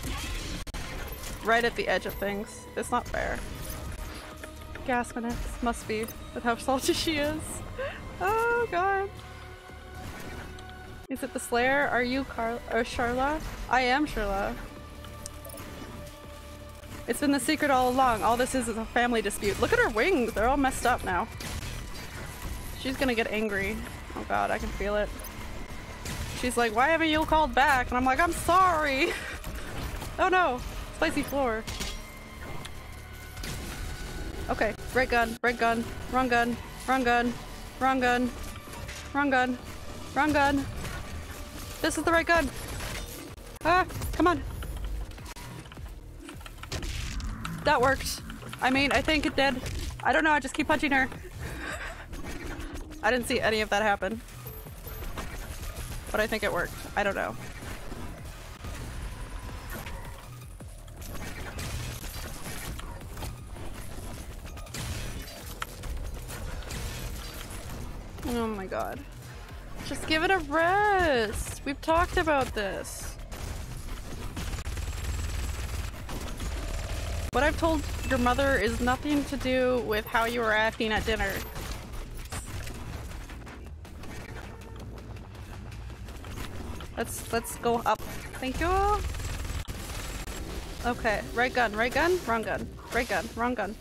right at the edge of things? It's not fair. Gaspin X must be with how salty she is. Oh god. Is it the Slayer? Are you Carl or Sharla? I am Sharla. It's been the secret all along. All this is is a family dispute. Look at her wings. They're all messed up now. She's gonna get angry. Oh god, I can feel it. She's like, why haven't you called back? And I'm like, I'm sorry. oh no. Spicy floor. Okay, right gun, right gun, wrong gun, wrong gun, wrong gun, wrong gun, wrong gun. This is the right gun. Ah, come on. That worked. I mean, I think it did. I don't know, I just keep punching her. I didn't see any of that happen. But I think it worked. I don't know. Oh my god. Just give it a rest! We've talked about this. What I've told your mother is nothing to do with how you were acting at dinner. Let's let's go up. Thank you. Okay, right gun, right gun, wrong gun. Right gun, wrong gun.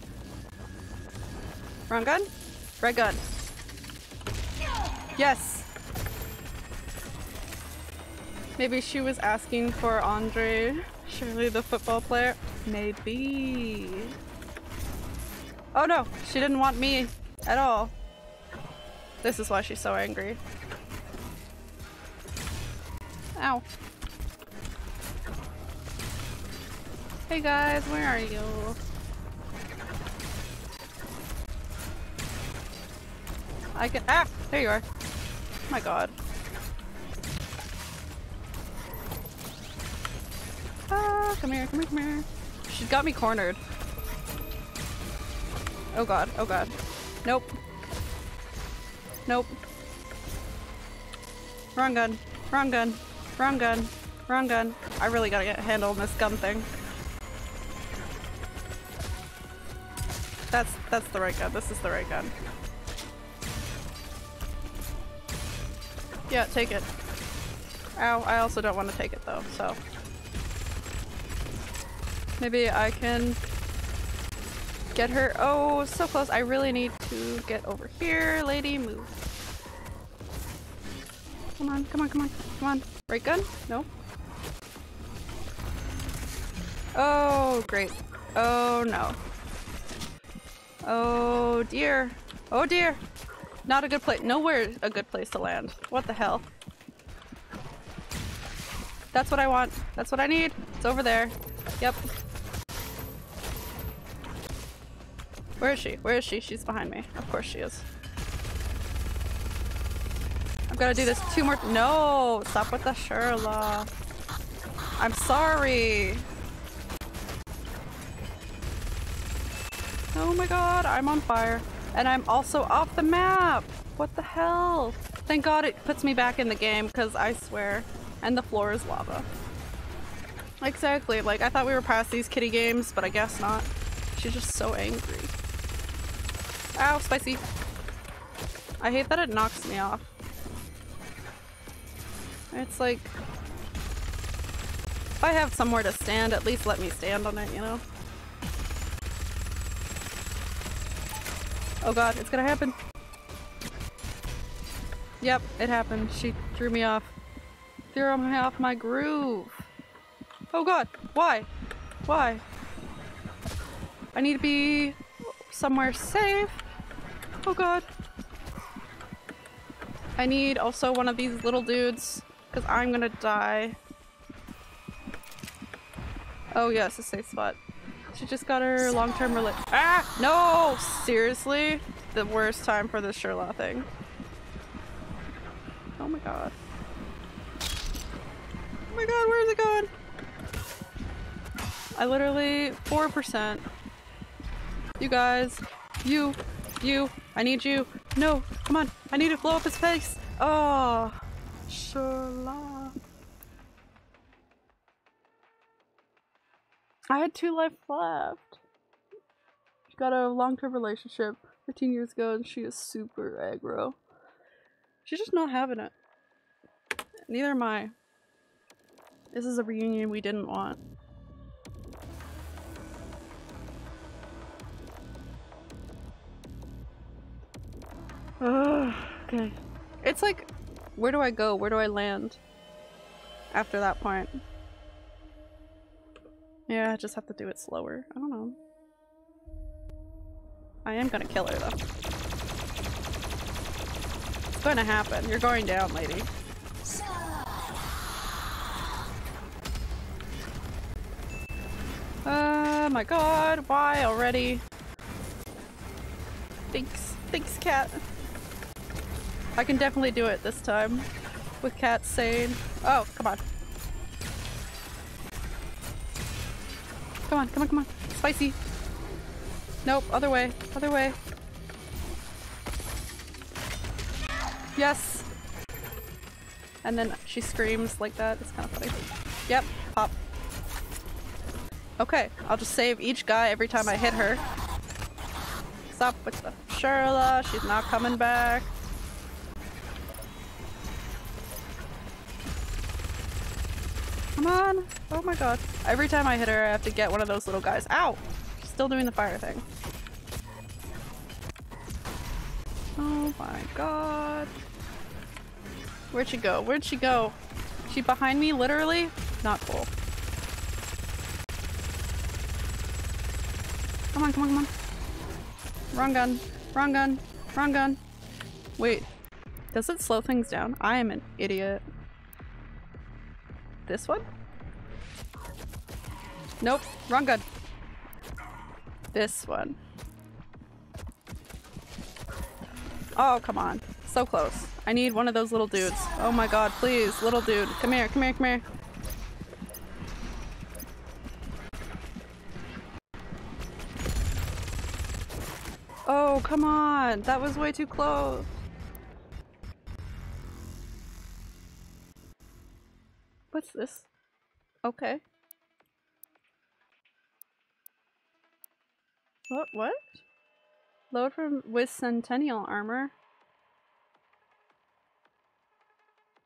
Wrong gun? Right gun. Yes! Maybe she was asking for Andre, surely the football player. Maybe. Oh no, she didn't want me at all. This is why she's so angry. Ow. Hey guys, where are you? I can- ah! There you are. Oh my god. Ah, come here, come here, come here. She's got me cornered. Oh god, oh god. Nope. Nope. Wrong gun. Wrong gun. Wrong gun. Wrong gun. I really gotta get a handle on this gun thing. That's that's the right gun. This is the right gun. Yeah, take it. Ow, I also don't want to take it though, so. Maybe I can get her. Oh, so close. I really need to get over here. Lady, move. Come on, come on, come on, come on. Right gun? No. Oh, great. Oh, no. Oh, dear. Oh, dear. Not a good place. Nowhere a good place to land. What the hell? That's what I want. That's what I need. It's over there. Yep. Where is she? Where is she? She's behind me. Of course she is. I've got to do this two more- No! Stop with the Sherlock. I'm sorry. Oh my god, I'm on fire. And I'm also off the map! What the hell? Thank god it puts me back in the game, because I swear. And the floor is lava. Exactly, like I thought we were past these kitty games, but I guess not. She's just so angry. Ow, spicy. I hate that it knocks me off. It's like... If I have somewhere to stand, at least let me stand on it, you know? Oh god, it's gonna happen. Yep, it happened. She threw me off. Threw me off my groove. Oh god, why? Why? I need to be somewhere safe. Oh god. I need also one of these little dudes, because I'm gonna die. Oh yes, a safe spot. She just got her long-term rela- Ah! No! Seriously? The worst time for this Sherlock thing. Oh my god. Oh my god, where is it going? I literally- 4%. You guys. You. You. I need you. No. Come on. I need to blow up his face. Oh. Sherlock. I had two life left. She got a long-term relationship 15 years ago and she is super aggro. She's just not having it. Neither am I. This is a reunion we didn't want. Okay. It's like, where do I go? Where do I land? After that point. Yeah, I just have to do it slower. I don't know. I am gonna kill her though. It's gonna happen. You're going down, lady. Oh my god, why already? Thanks. Thanks, cat. I can definitely do it this time. With cat sane. Oh, come on. Come on, come on, come on. Spicy. Nope, other way. Other way. Yes! And then she screams like that. It's kind of funny. Yep, pop. Okay, I'll just save each guy every time I hit her. Stop with the Sherla. She's not coming back. Come on. Oh my god. Every time I hit her, I have to get one of those little guys. Ow! Still doing the fire thing. Oh my god. Where'd she go? Where'd she go? She behind me, literally? Not cool. Come on, come on, come on. Wrong gun. Wrong gun. Wrong gun. Wait. Does it slow things down? I am an idiot. This one? Nope. Wrong gun. This one. Oh, come on. So close. I need one of those little dudes. Oh my god, please. Little dude. Come here, come here, come here. Oh come on. That was way too close. What's this? Okay. What? What? Load from with Sentinel armor.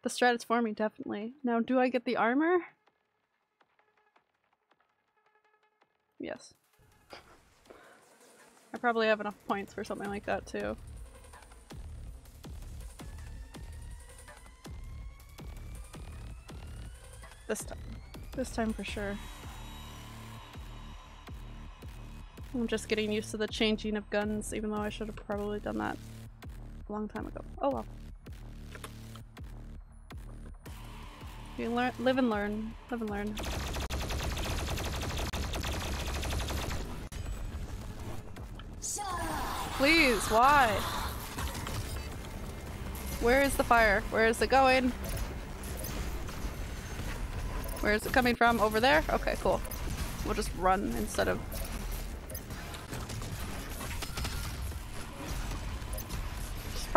The strat is for me, definitely. Now, do I get the armor? Yes. I probably have enough points for something like that too. This time. This time for sure. I'm just getting used to the changing of guns, even though I should have probably done that a long time ago. Oh well. You learn, live and learn, live and learn. Please, why? Where is the fire? Where is it going? Where is it coming from? Over there? Okay, cool. We'll just run instead of...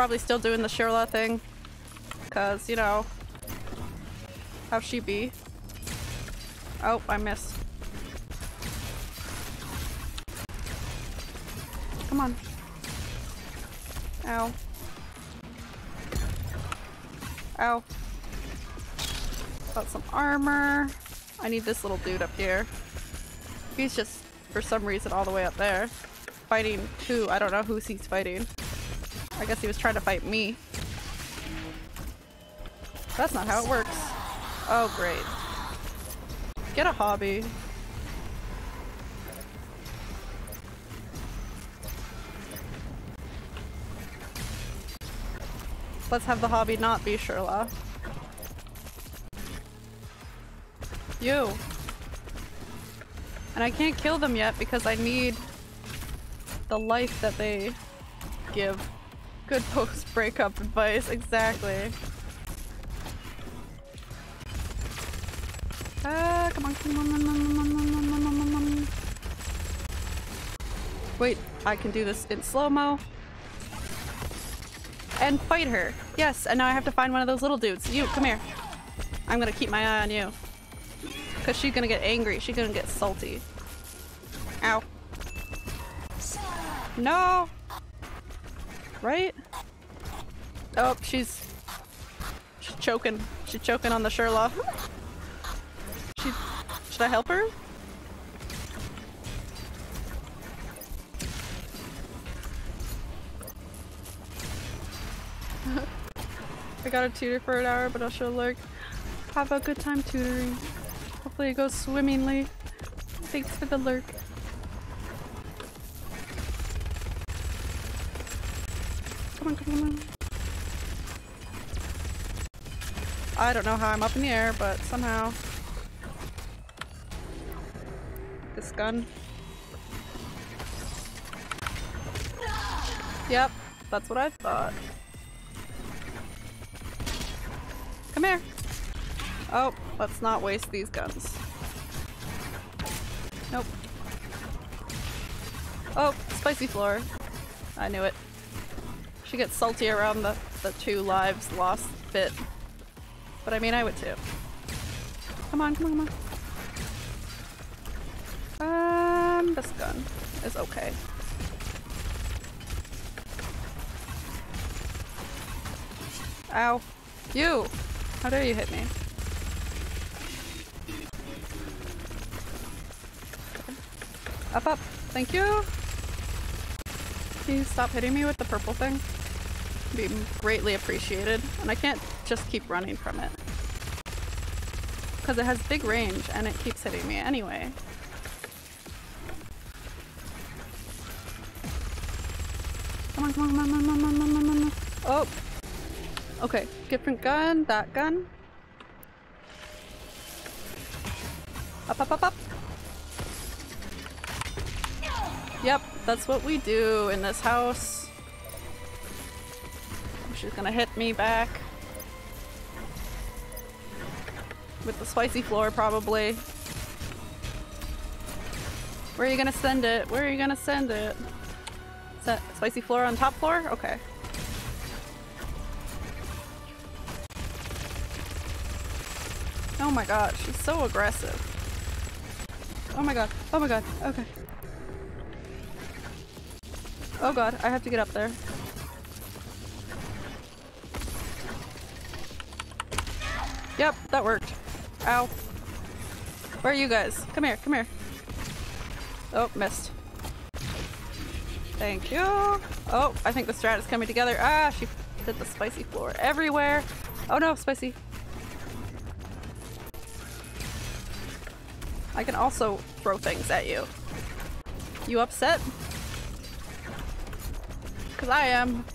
probably still doing the Shirla thing. Cause, you know... How she be? Oh, I missed. Come on. Ow. Ow. Got some armor. I need this little dude up here. He's just, for some reason, all the way up there. Fighting who? I don't know who he's fighting. I guess he was trying to fight me. That's not how it works. Oh, great. Get a hobby. Let's have the hobby not be Sherla. You. And I can't kill them yet because I need the life that they give. Good post-breakup advice, exactly. Ah, come on, come on, come on, come on, come on, come on. Wait, I can do this in slow-mo and fight her. Yes, and now I have to find one of those little dudes. You, come here. I'm gonna keep my eye on you. Cause she's gonna get angry. She's gonna get salty. Ow. No! Right? Oh, she's... She's choking. She's choking on the Sherlock. She... Should I help her? I got a tutor for an hour, but I'll show lurk. Have a good time tutoring. Hopefully it goes swimmingly. Thanks for the lurk. Come on, come on. I don't know how I'm up in the air, but somehow. This gun. Yep, that's what I thought. Come here. Oh, let's not waste these guns. Nope. Oh, spicy floor. I knew it. She gets salty around the, the two lives lost bit. But I mean, I would too. Come on, come on, come on. Um, this gun is okay. Ow. You! How dare you hit me? Up, up. Thank you. You stop hitting me with the purple thing? Be greatly appreciated. And I can't just keep running from it. Because it has big range and it keeps hitting me anyway. Come on, come on, come on, come on, come on, come on. Oh! Okay, different gun, that gun. Up, up, up, up. Yep, that's what we do in this house. She's gonna hit me back. With the spicy floor, probably. Where are you gonna send it? Where are you gonna send it? Spicy floor on top floor? Okay. Oh my god, she's so aggressive. Oh my god, oh my god, okay. Oh god, I have to get up there. Yep, that worked. Ow. Where are you guys? Come here, come here. Oh, missed. Thank you. Oh, I think the strat is coming together. Ah, she did the spicy floor everywhere. Oh no, spicy. I can also throw things at you. You upset? Cause I am.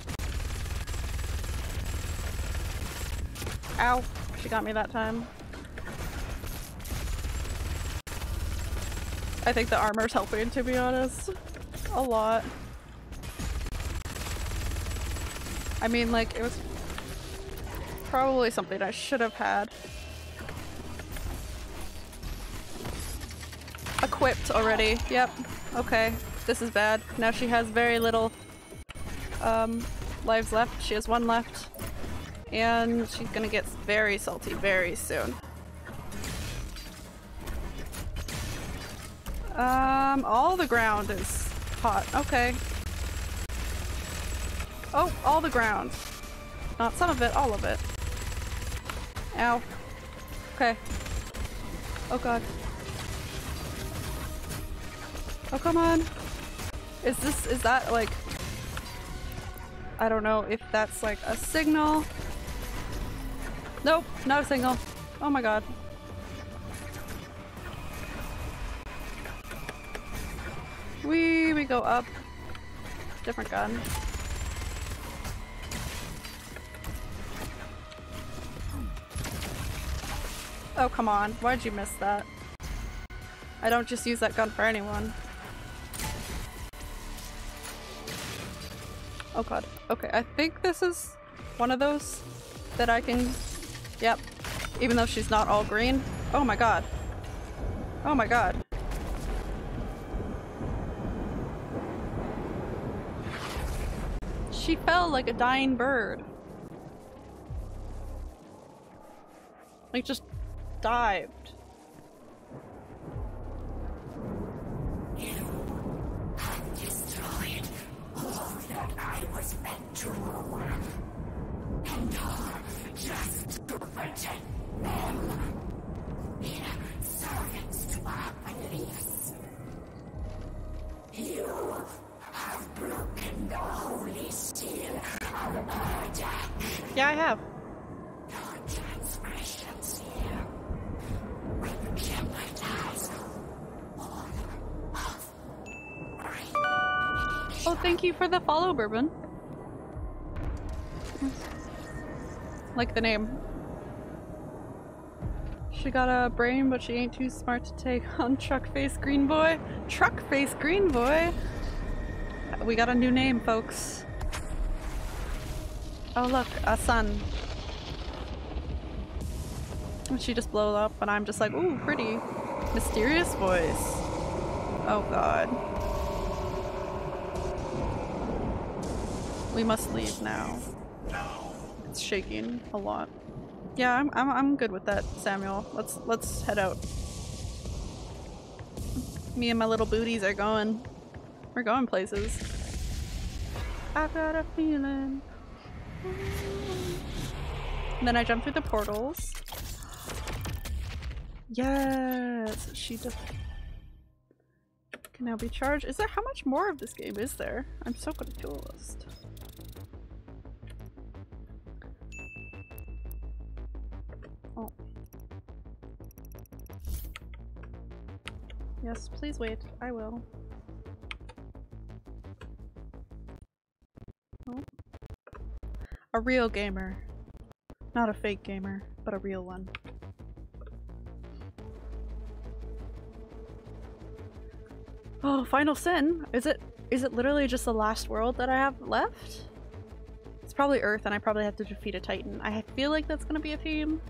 Ow. She got me that time. I think the armor's helping, to be honest. A lot. I mean, like, it was probably something I should have had. Equipped already. Yep. Okay. This is bad. Now she has very little um, lives left. She has one left. And she's gonna get very salty very soon. Um, all the ground is hot. Okay. Oh, all the ground. Not some of it, all of it. Ow. Okay. Oh god. Oh, come on. Is this- is that like- I don't know if that's like a signal. Nope, not a single. Oh my god. We we go up. Different gun. Oh come on, why'd you miss that? I don't just use that gun for anyone. Oh god. Okay, I think this is one of those that I can... Yep. Even though she's not all green. Oh my god. Oh my god. She fell like a dying bird. Like just dived. Destroyed all that I was meant to ruin. And all just to protect them. Mere servants to our beliefs. You have broken the holy seal of murder. Yeah, I have. Your transgressions here will jeopardize all of Oh, thank you for the follow, Bourbon. Like the name. She got a brain, but she ain't too smart to take on Truck Face Green Boy. Truck Face Green Boy? We got a new name, folks. Oh look, a sun. And she just blows up, and I'm just like, ooh, pretty. Mysterious voice. Oh god. We must leave now. It's shaking a lot. Yeah, I'm I'm I'm good with that, Samuel. Let's let's head out. Me and my little booties are going. We're going places. I've got a feeling. And then I jump through the portals. Yes, she can now be charged. Is there how much more of this game is there? I'm so good at confused. Yes, please wait. I will. Oh. A real gamer. Not a fake gamer, but a real one. Oh, Final Sin? Is it is it literally just the last world that I have left? It's probably Earth and I probably have to defeat a Titan. I feel like that's gonna be a theme.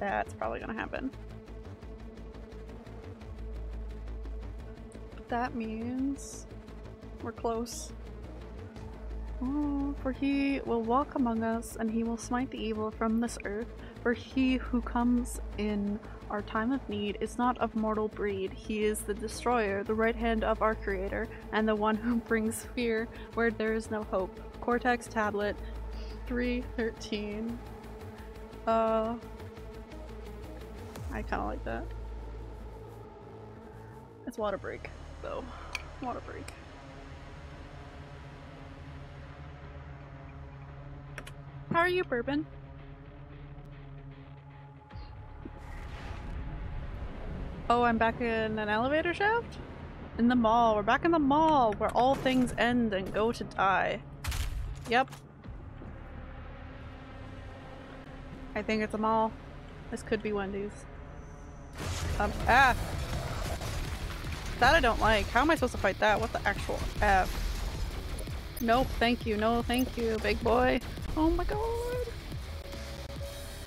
That's probably gonna happen. That means we're close. Oh, for he will walk among us, and he will smite the evil from this earth. For he who comes in our time of need is not of mortal breed. He is the destroyer, the right hand of our creator, and the one who brings fear where there is no hope. Cortex tablet 313. Uh I kinda like that. It's water break, though. Water break. How are you, Bourbon? Oh, I'm back in an elevator shaft? In the mall. We're back in the mall where all things end and go to die. Yep. I think it's a mall. This could be Wendy's. Um, ah! That I don't like. How am I supposed to fight that? What the actual F? Nope, thank you. No, thank you, big boy. Oh my god.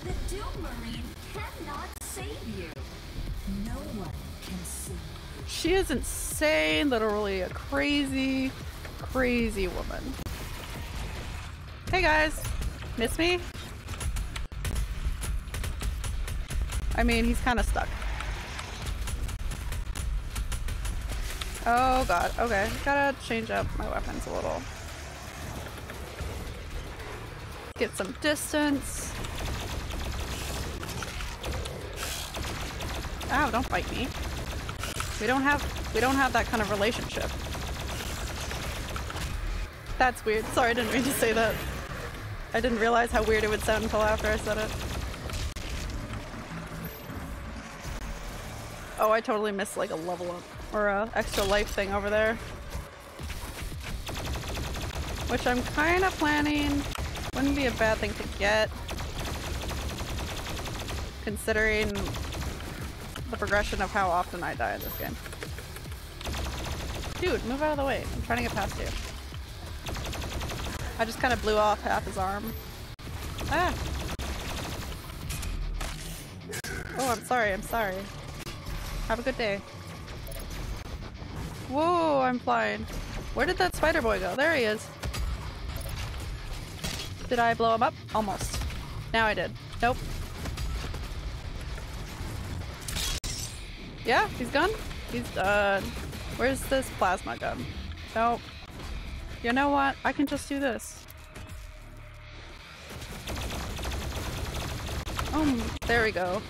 The Doom Marine cannot save you. No one can save you. She is insane, literally a crazy, crazy woman. Hey guys, miss me? I mean, he's kind of stuck. Oh god, okay. Gotta change up my weapons a little. Get some distance. Ow, don't bite me. We don't have we don't have that kind of relationship. That's weird. Sorry, I didn't mean to say that. I didn't realize how weird it would sound until after I said it. Oh, I totally missed like a level up or a extra life thing over there. Which I'm kind of planning wouldn't be a bad thing to get. Considering the progression of how often I die in this game. Dude, move out of the way. I'm trying to get past you. I just kind of blew off half his arm. Ah! Oh, I'm sorry, I'm sorry. Have a good day. Whoa, I'm flying. Where did that spider boy go? There he is. Did I blow him up? Almost. Now I did. Nope. Yeah, he's gone. He's done. Where's this plasma gun? Nope. You know what? I can just do this. Um, there we go.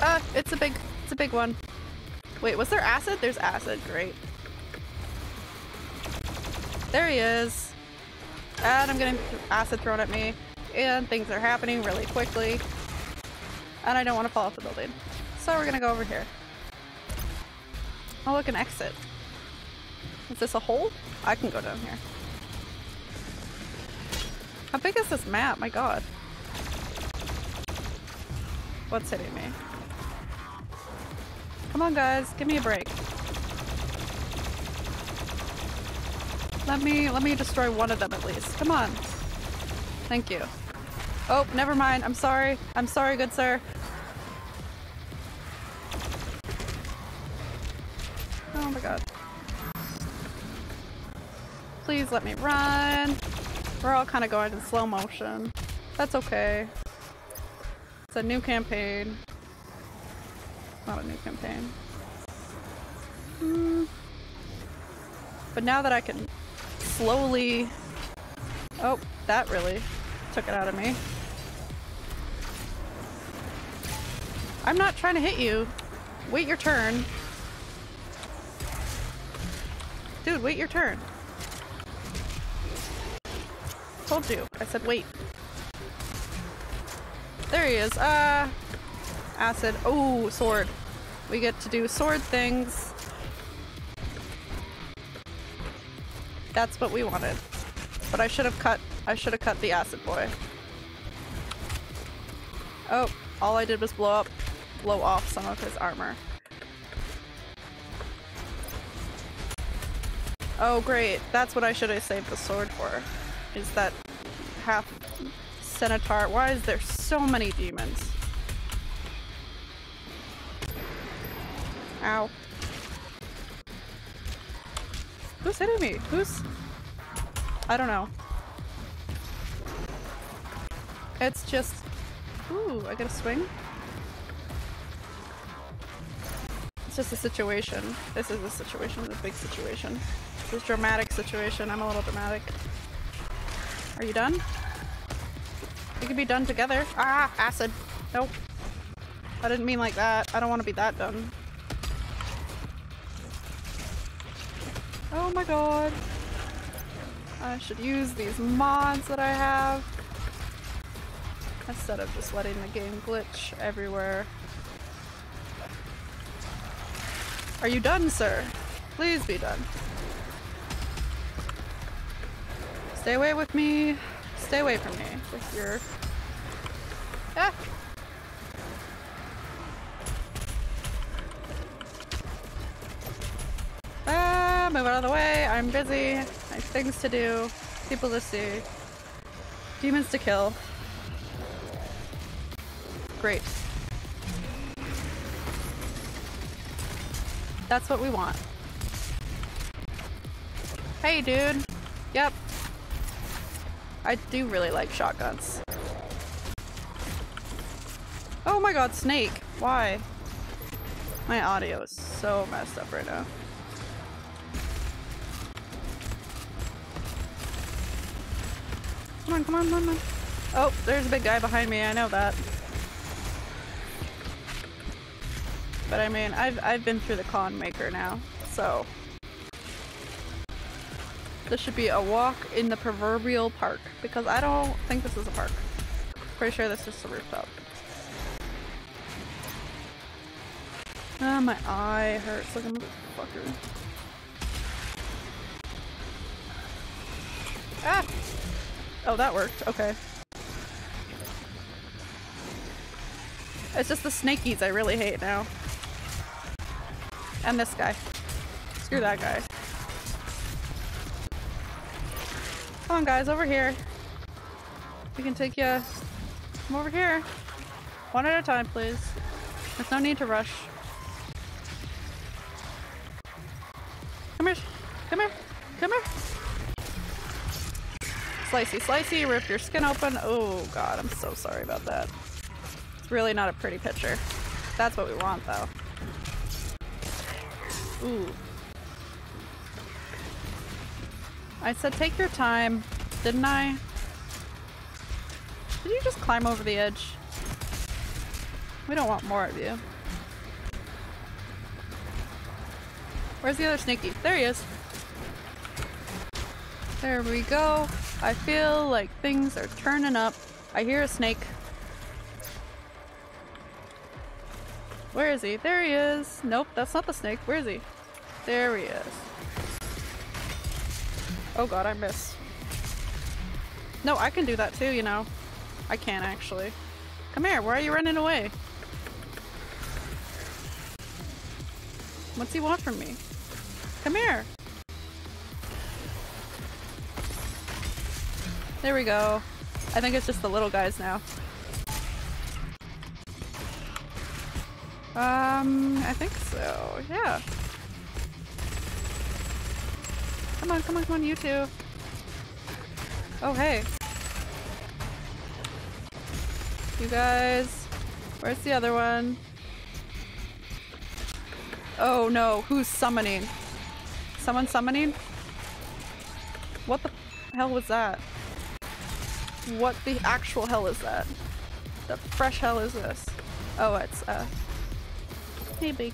Ah, it's a big, it's a big one. Wait, was there acid? There's acid, great. There he is. And I'm getting acid thrown at me. And things are happening really quickly. And I don't want to fall off the building. So we're gonna go over here. Oh look, an exit. Is this a hole? I can go down here. How big is this map? My god. What's hitting me? Come on guys, give me a break. Let me let me destroy one of them at least. Come on. Thank you. Oh, never mind. I'm sorry. I'm sorry, good sir. Oh my god. Please let me run. We're all kind of going in slow motion. That's okay. It's a new campaign. Not a new campaign. Hmm. But now that I can slowly... Oh, that really took it out of me. I'm not trying to hit you. Wait your turn. Dude, wait your turn. Told you. I said wait. There he is. Uh, acid. Oh, sword. We get to do sword things. That's what we wanted. But I should have cut I should have cut the acid boy. Oh, all I did was blow up blow off some of his armor. Oh great, that's what I should have saved the sword for. Is that half centaur. Why is there so many demons? Ow. Who's hitting me? Who's... I don't know. It's just... Ooh, I get a swing? It's just a situation. This is a situation, a big situation. This dramatic situation. I'm a little dramatic. Are you done? We can be done together. Ah, acid. Nope. I didn't mean like that. I don't want to be that done. Oh my god. I should use these mods that I have instead of just letting the game glitch everywhere. Are you done, sir? Please be done. Stay away with me. Stay away from me with your... Ah! Ah, move out of the way. I'm busy. I have things to do. People to see. Demons to kill. Great. That's what we want. Hey, dude. Yep. I do really like shotguns. Oh my god, snake. Why? My audio is so messed up right now. Come on, come on, come on, come on. Oh, there's a big guy behind me, I know that. But I mean, I've, I've been through the Khan Maker now, so. This should be a walk in the proverbial park, because I don't think this is a park. Pretty sure this is a rooftop. Ah, my eye hurts like a motherfucker. Ah! Oh, that worked. Okay. It's just the snakies I really hate now. And this guy. Screw that guy. Come on guys, over here. We can take you... Come over here. One at a time, please. There's no need to rush. Come here. Come here. Come here. Slicey, slicey, rip your skin open. Oh god, I'm so sorry about that. It's really not a pretty picture. That's what we want though. Ooh. I said take your time, didn't I? Did you just climb over the edge? We don't want more of you. Where's the other sneaky? There he is. There we go. I feel like things are turning up. I hear a snake. Where is he? There he is. Nope, that's not the snake. Where is he? There he is. Oh god, I missed. No, I can do that too, you know. I can actually. Come here, why are you running away? What's he want from me? Come here! There we go. I think it's just the little guys now. Um, I think so, yeah. Come on, come on, come on, you two. Oh, hey. You guys. Where's the other one? Oh no, who's summoning? Someone summoning? What the hell was that? What the actual hell is that? The fresh hell is this? Oh, it's, uh... Hey, big.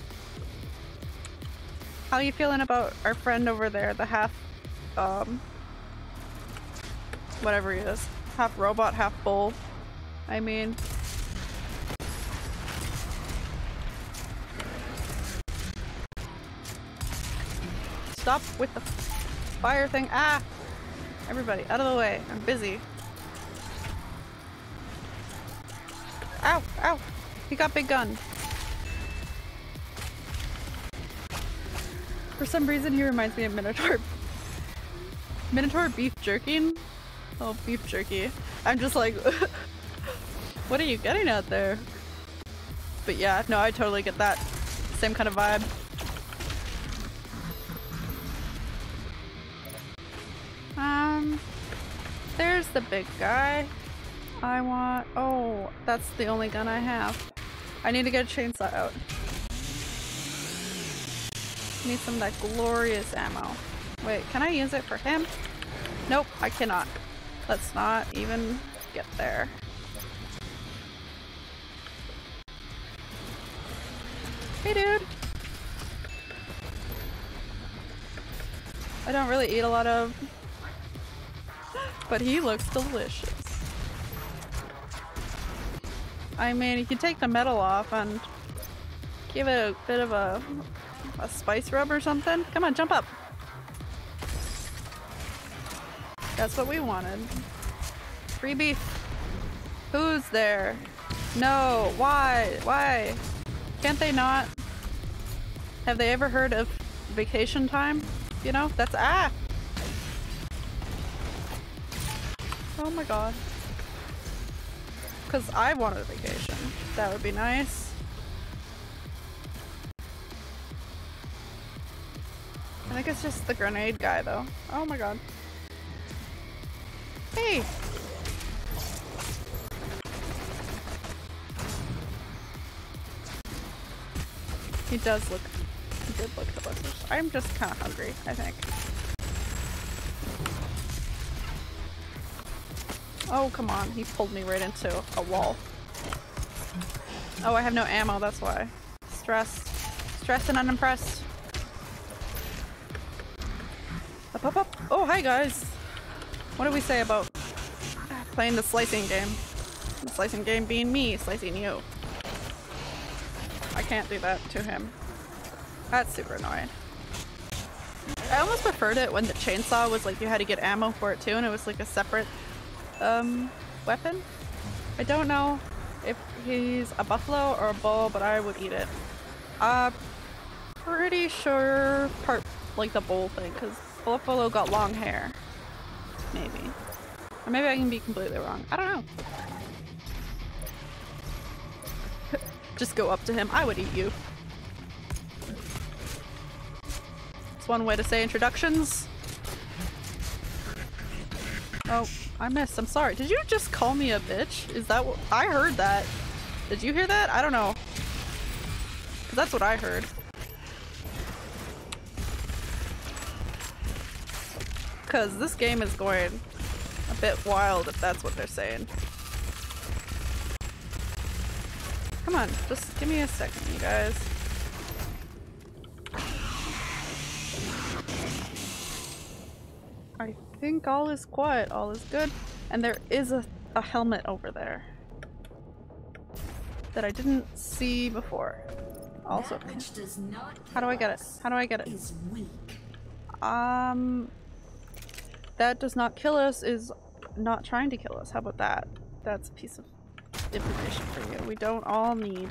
How you feeling about our friend over there, the half, um... Whatever he is. Half robot, half bull. I mean... Stop with the fire thing. Ah! Everybody, out of the way. I'm busy. Ow! Ow! He got big gun. For some reason he reminds me of Minotaur. Minotaur beef jerking? Oh, beef jerky. I'm just like, what are you getting out there? But yeah, no, I totally get that. Same kind of vibe. Um, there's the big guy. I want- oh, that's the only gun I have. I need to get a chainsaw out. Need some of that glorious ammo. Wait, can I use it for him? Nope, I cannot. Let's not even get there. Hey dude! I don't really eat a lot of but he looks delicious. I mean, you can take the metal off and give it a bit of a, a spice rub or something. Come on, jump up. That's what we wanted. Free beef. Who's there? No, why? Why? Can't they not? Have they ever heard of vacation time? You know, that's ah! Oh my god. Because I wanted a vacation. That would be nice. I think it's just the grenade guy though. Oh my god. Hey! He does look, he did look delicious. I'm just kind of hungry, I think. Oh, come on. He pulled me right into a wall. Oh, I have no ammo, that's why. Stressed. Stressed and unimpressed. Up, up, up. Oh, hi guys. What do we say about playing the slicing game? The slicing game being me slicing you. I can't do that to him. That's super annoying. I almost preferred it when the chainsaw was like you had to get ammo for it too and it was like a separate um, weapon. I don't know if he's a buffalo or a bull, but I would eat it. Uh, pretty sure part like the bull thing, because buffalo got long hair. Maybe. Or maybe I can be completely wrong. I don't know. Just go up to him. I would eat you. It's one way to say introductions. Oh. I missed. I'm sorry. Did you just call me a bitch? Is that what- I heard that. Did you hear that? I don't know. Cause that's what I heard. Cause this game is going a bit wild if that's what they're saying. Come on, just give me a second, you guys. I think all is quiet, all is good. And there is a, a helmet over there. That I didn't see before. Also. How do I get it? How do I get it? it? Is weak. Um, that does not kill us is not trying to kill us. How about that? That's a piece of information for you. We don't all need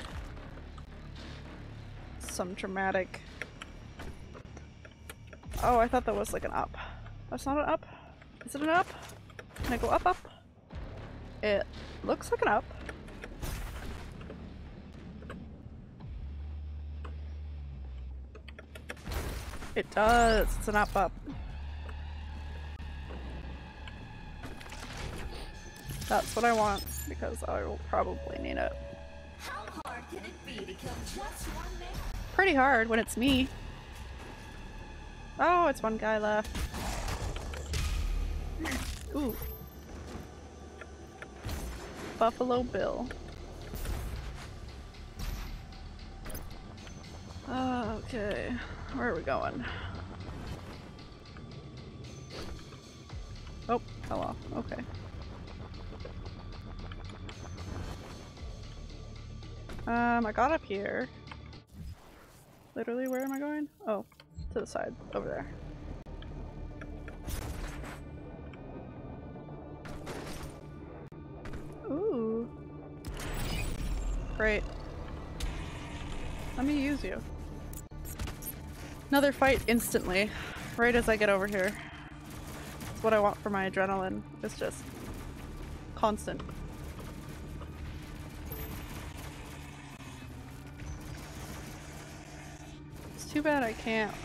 some dramatic. Oh, I thought that was like an up. That's not an up. Is it an up? Can I go up, up? It looks like an up. It does. It's an up, up. That's what I want because I will probably need it. Hard it? Pretty hard when it's me. Oh, it's one guy left. Ooh. Buffalo Bill. Okay, where are we going? Oh, hello. Okay. Um, I got up here. Literally, where am I going? Oh, to the side, over there. Great. Let me use you. Another fight instantly, right as I get over here. That's what I want for my adrenaline. It's just constant. It's too bad I can't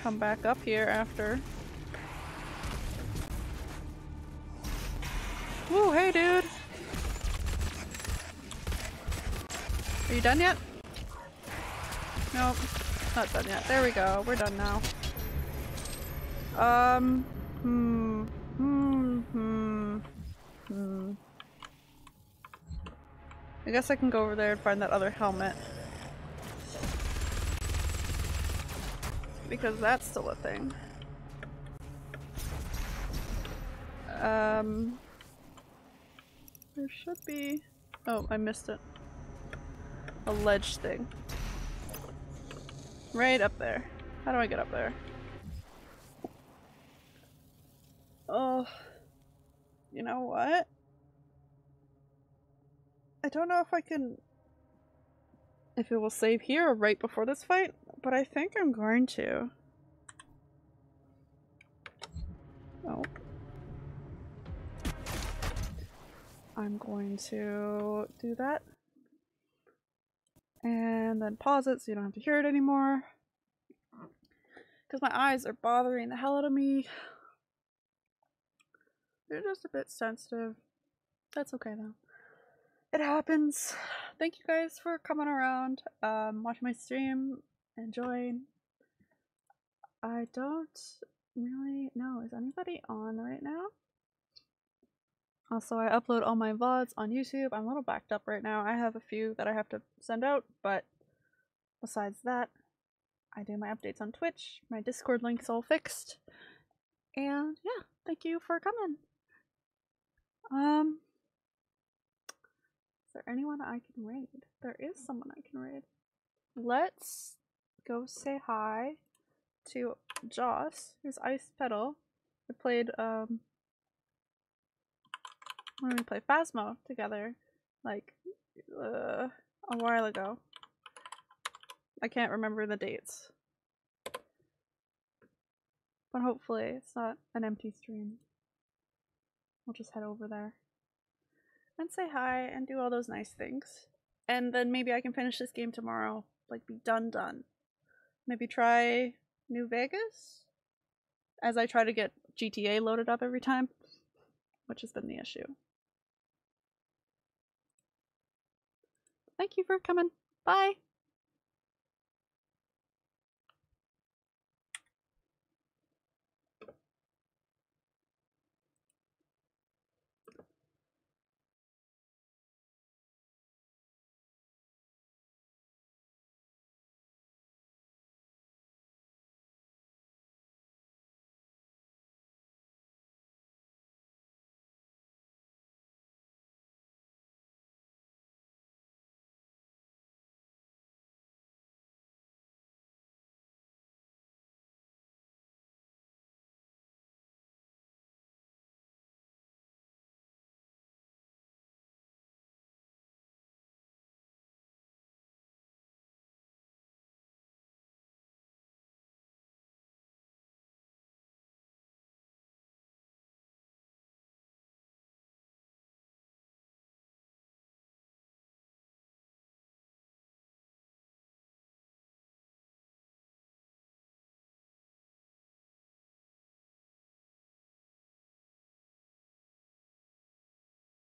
come back up here after. hey, dude. Are you done yet? Nope, not done yet. There we go. We're done now. Um, hmm, hmm, hmm, hmm. I guess I can go over there and find that other helmet. Because that's still a thing. Um, there should be. Oh, I missed it. A ledge thing. Right up there. How do I get up there? Oh, you know what? I don't know if I can. If it will save here or right before this fight, but I think I'm going to. Oh. I'm going to do that. And then pause it so you don't have to hear it anymore. Because my eyes are bothering the hell out of me. They're just a bit sensitive. That's okay though. It happens. Thank you guys for coming around, um, watching my stream, enjoying. I don't really know. Is anybody on right now? Also, I upload all my VODs on YouTube. I'm a little backed up right now. I have a few that I have to send out, but besides that, I do my updates on Twitch. My Discord link's all fixed. And yeah, thank you for coming. Um, is there anyone I can raid? There is someone I can raid. Let's go say hi to Joss, who's Ice Pedal. We played um when we played Phasmo together, like uh, a while ago. I can't remember the dates. But hopefully it's not an empty stream. We'll just head over there. And say hi and do all those nice things. And then maybe I can finish this game tomorrow. Like be done done. Maybe try New Vegas? As I try to get GTA loaded up every time. Which has been the issue. Thank you for coming. Bye.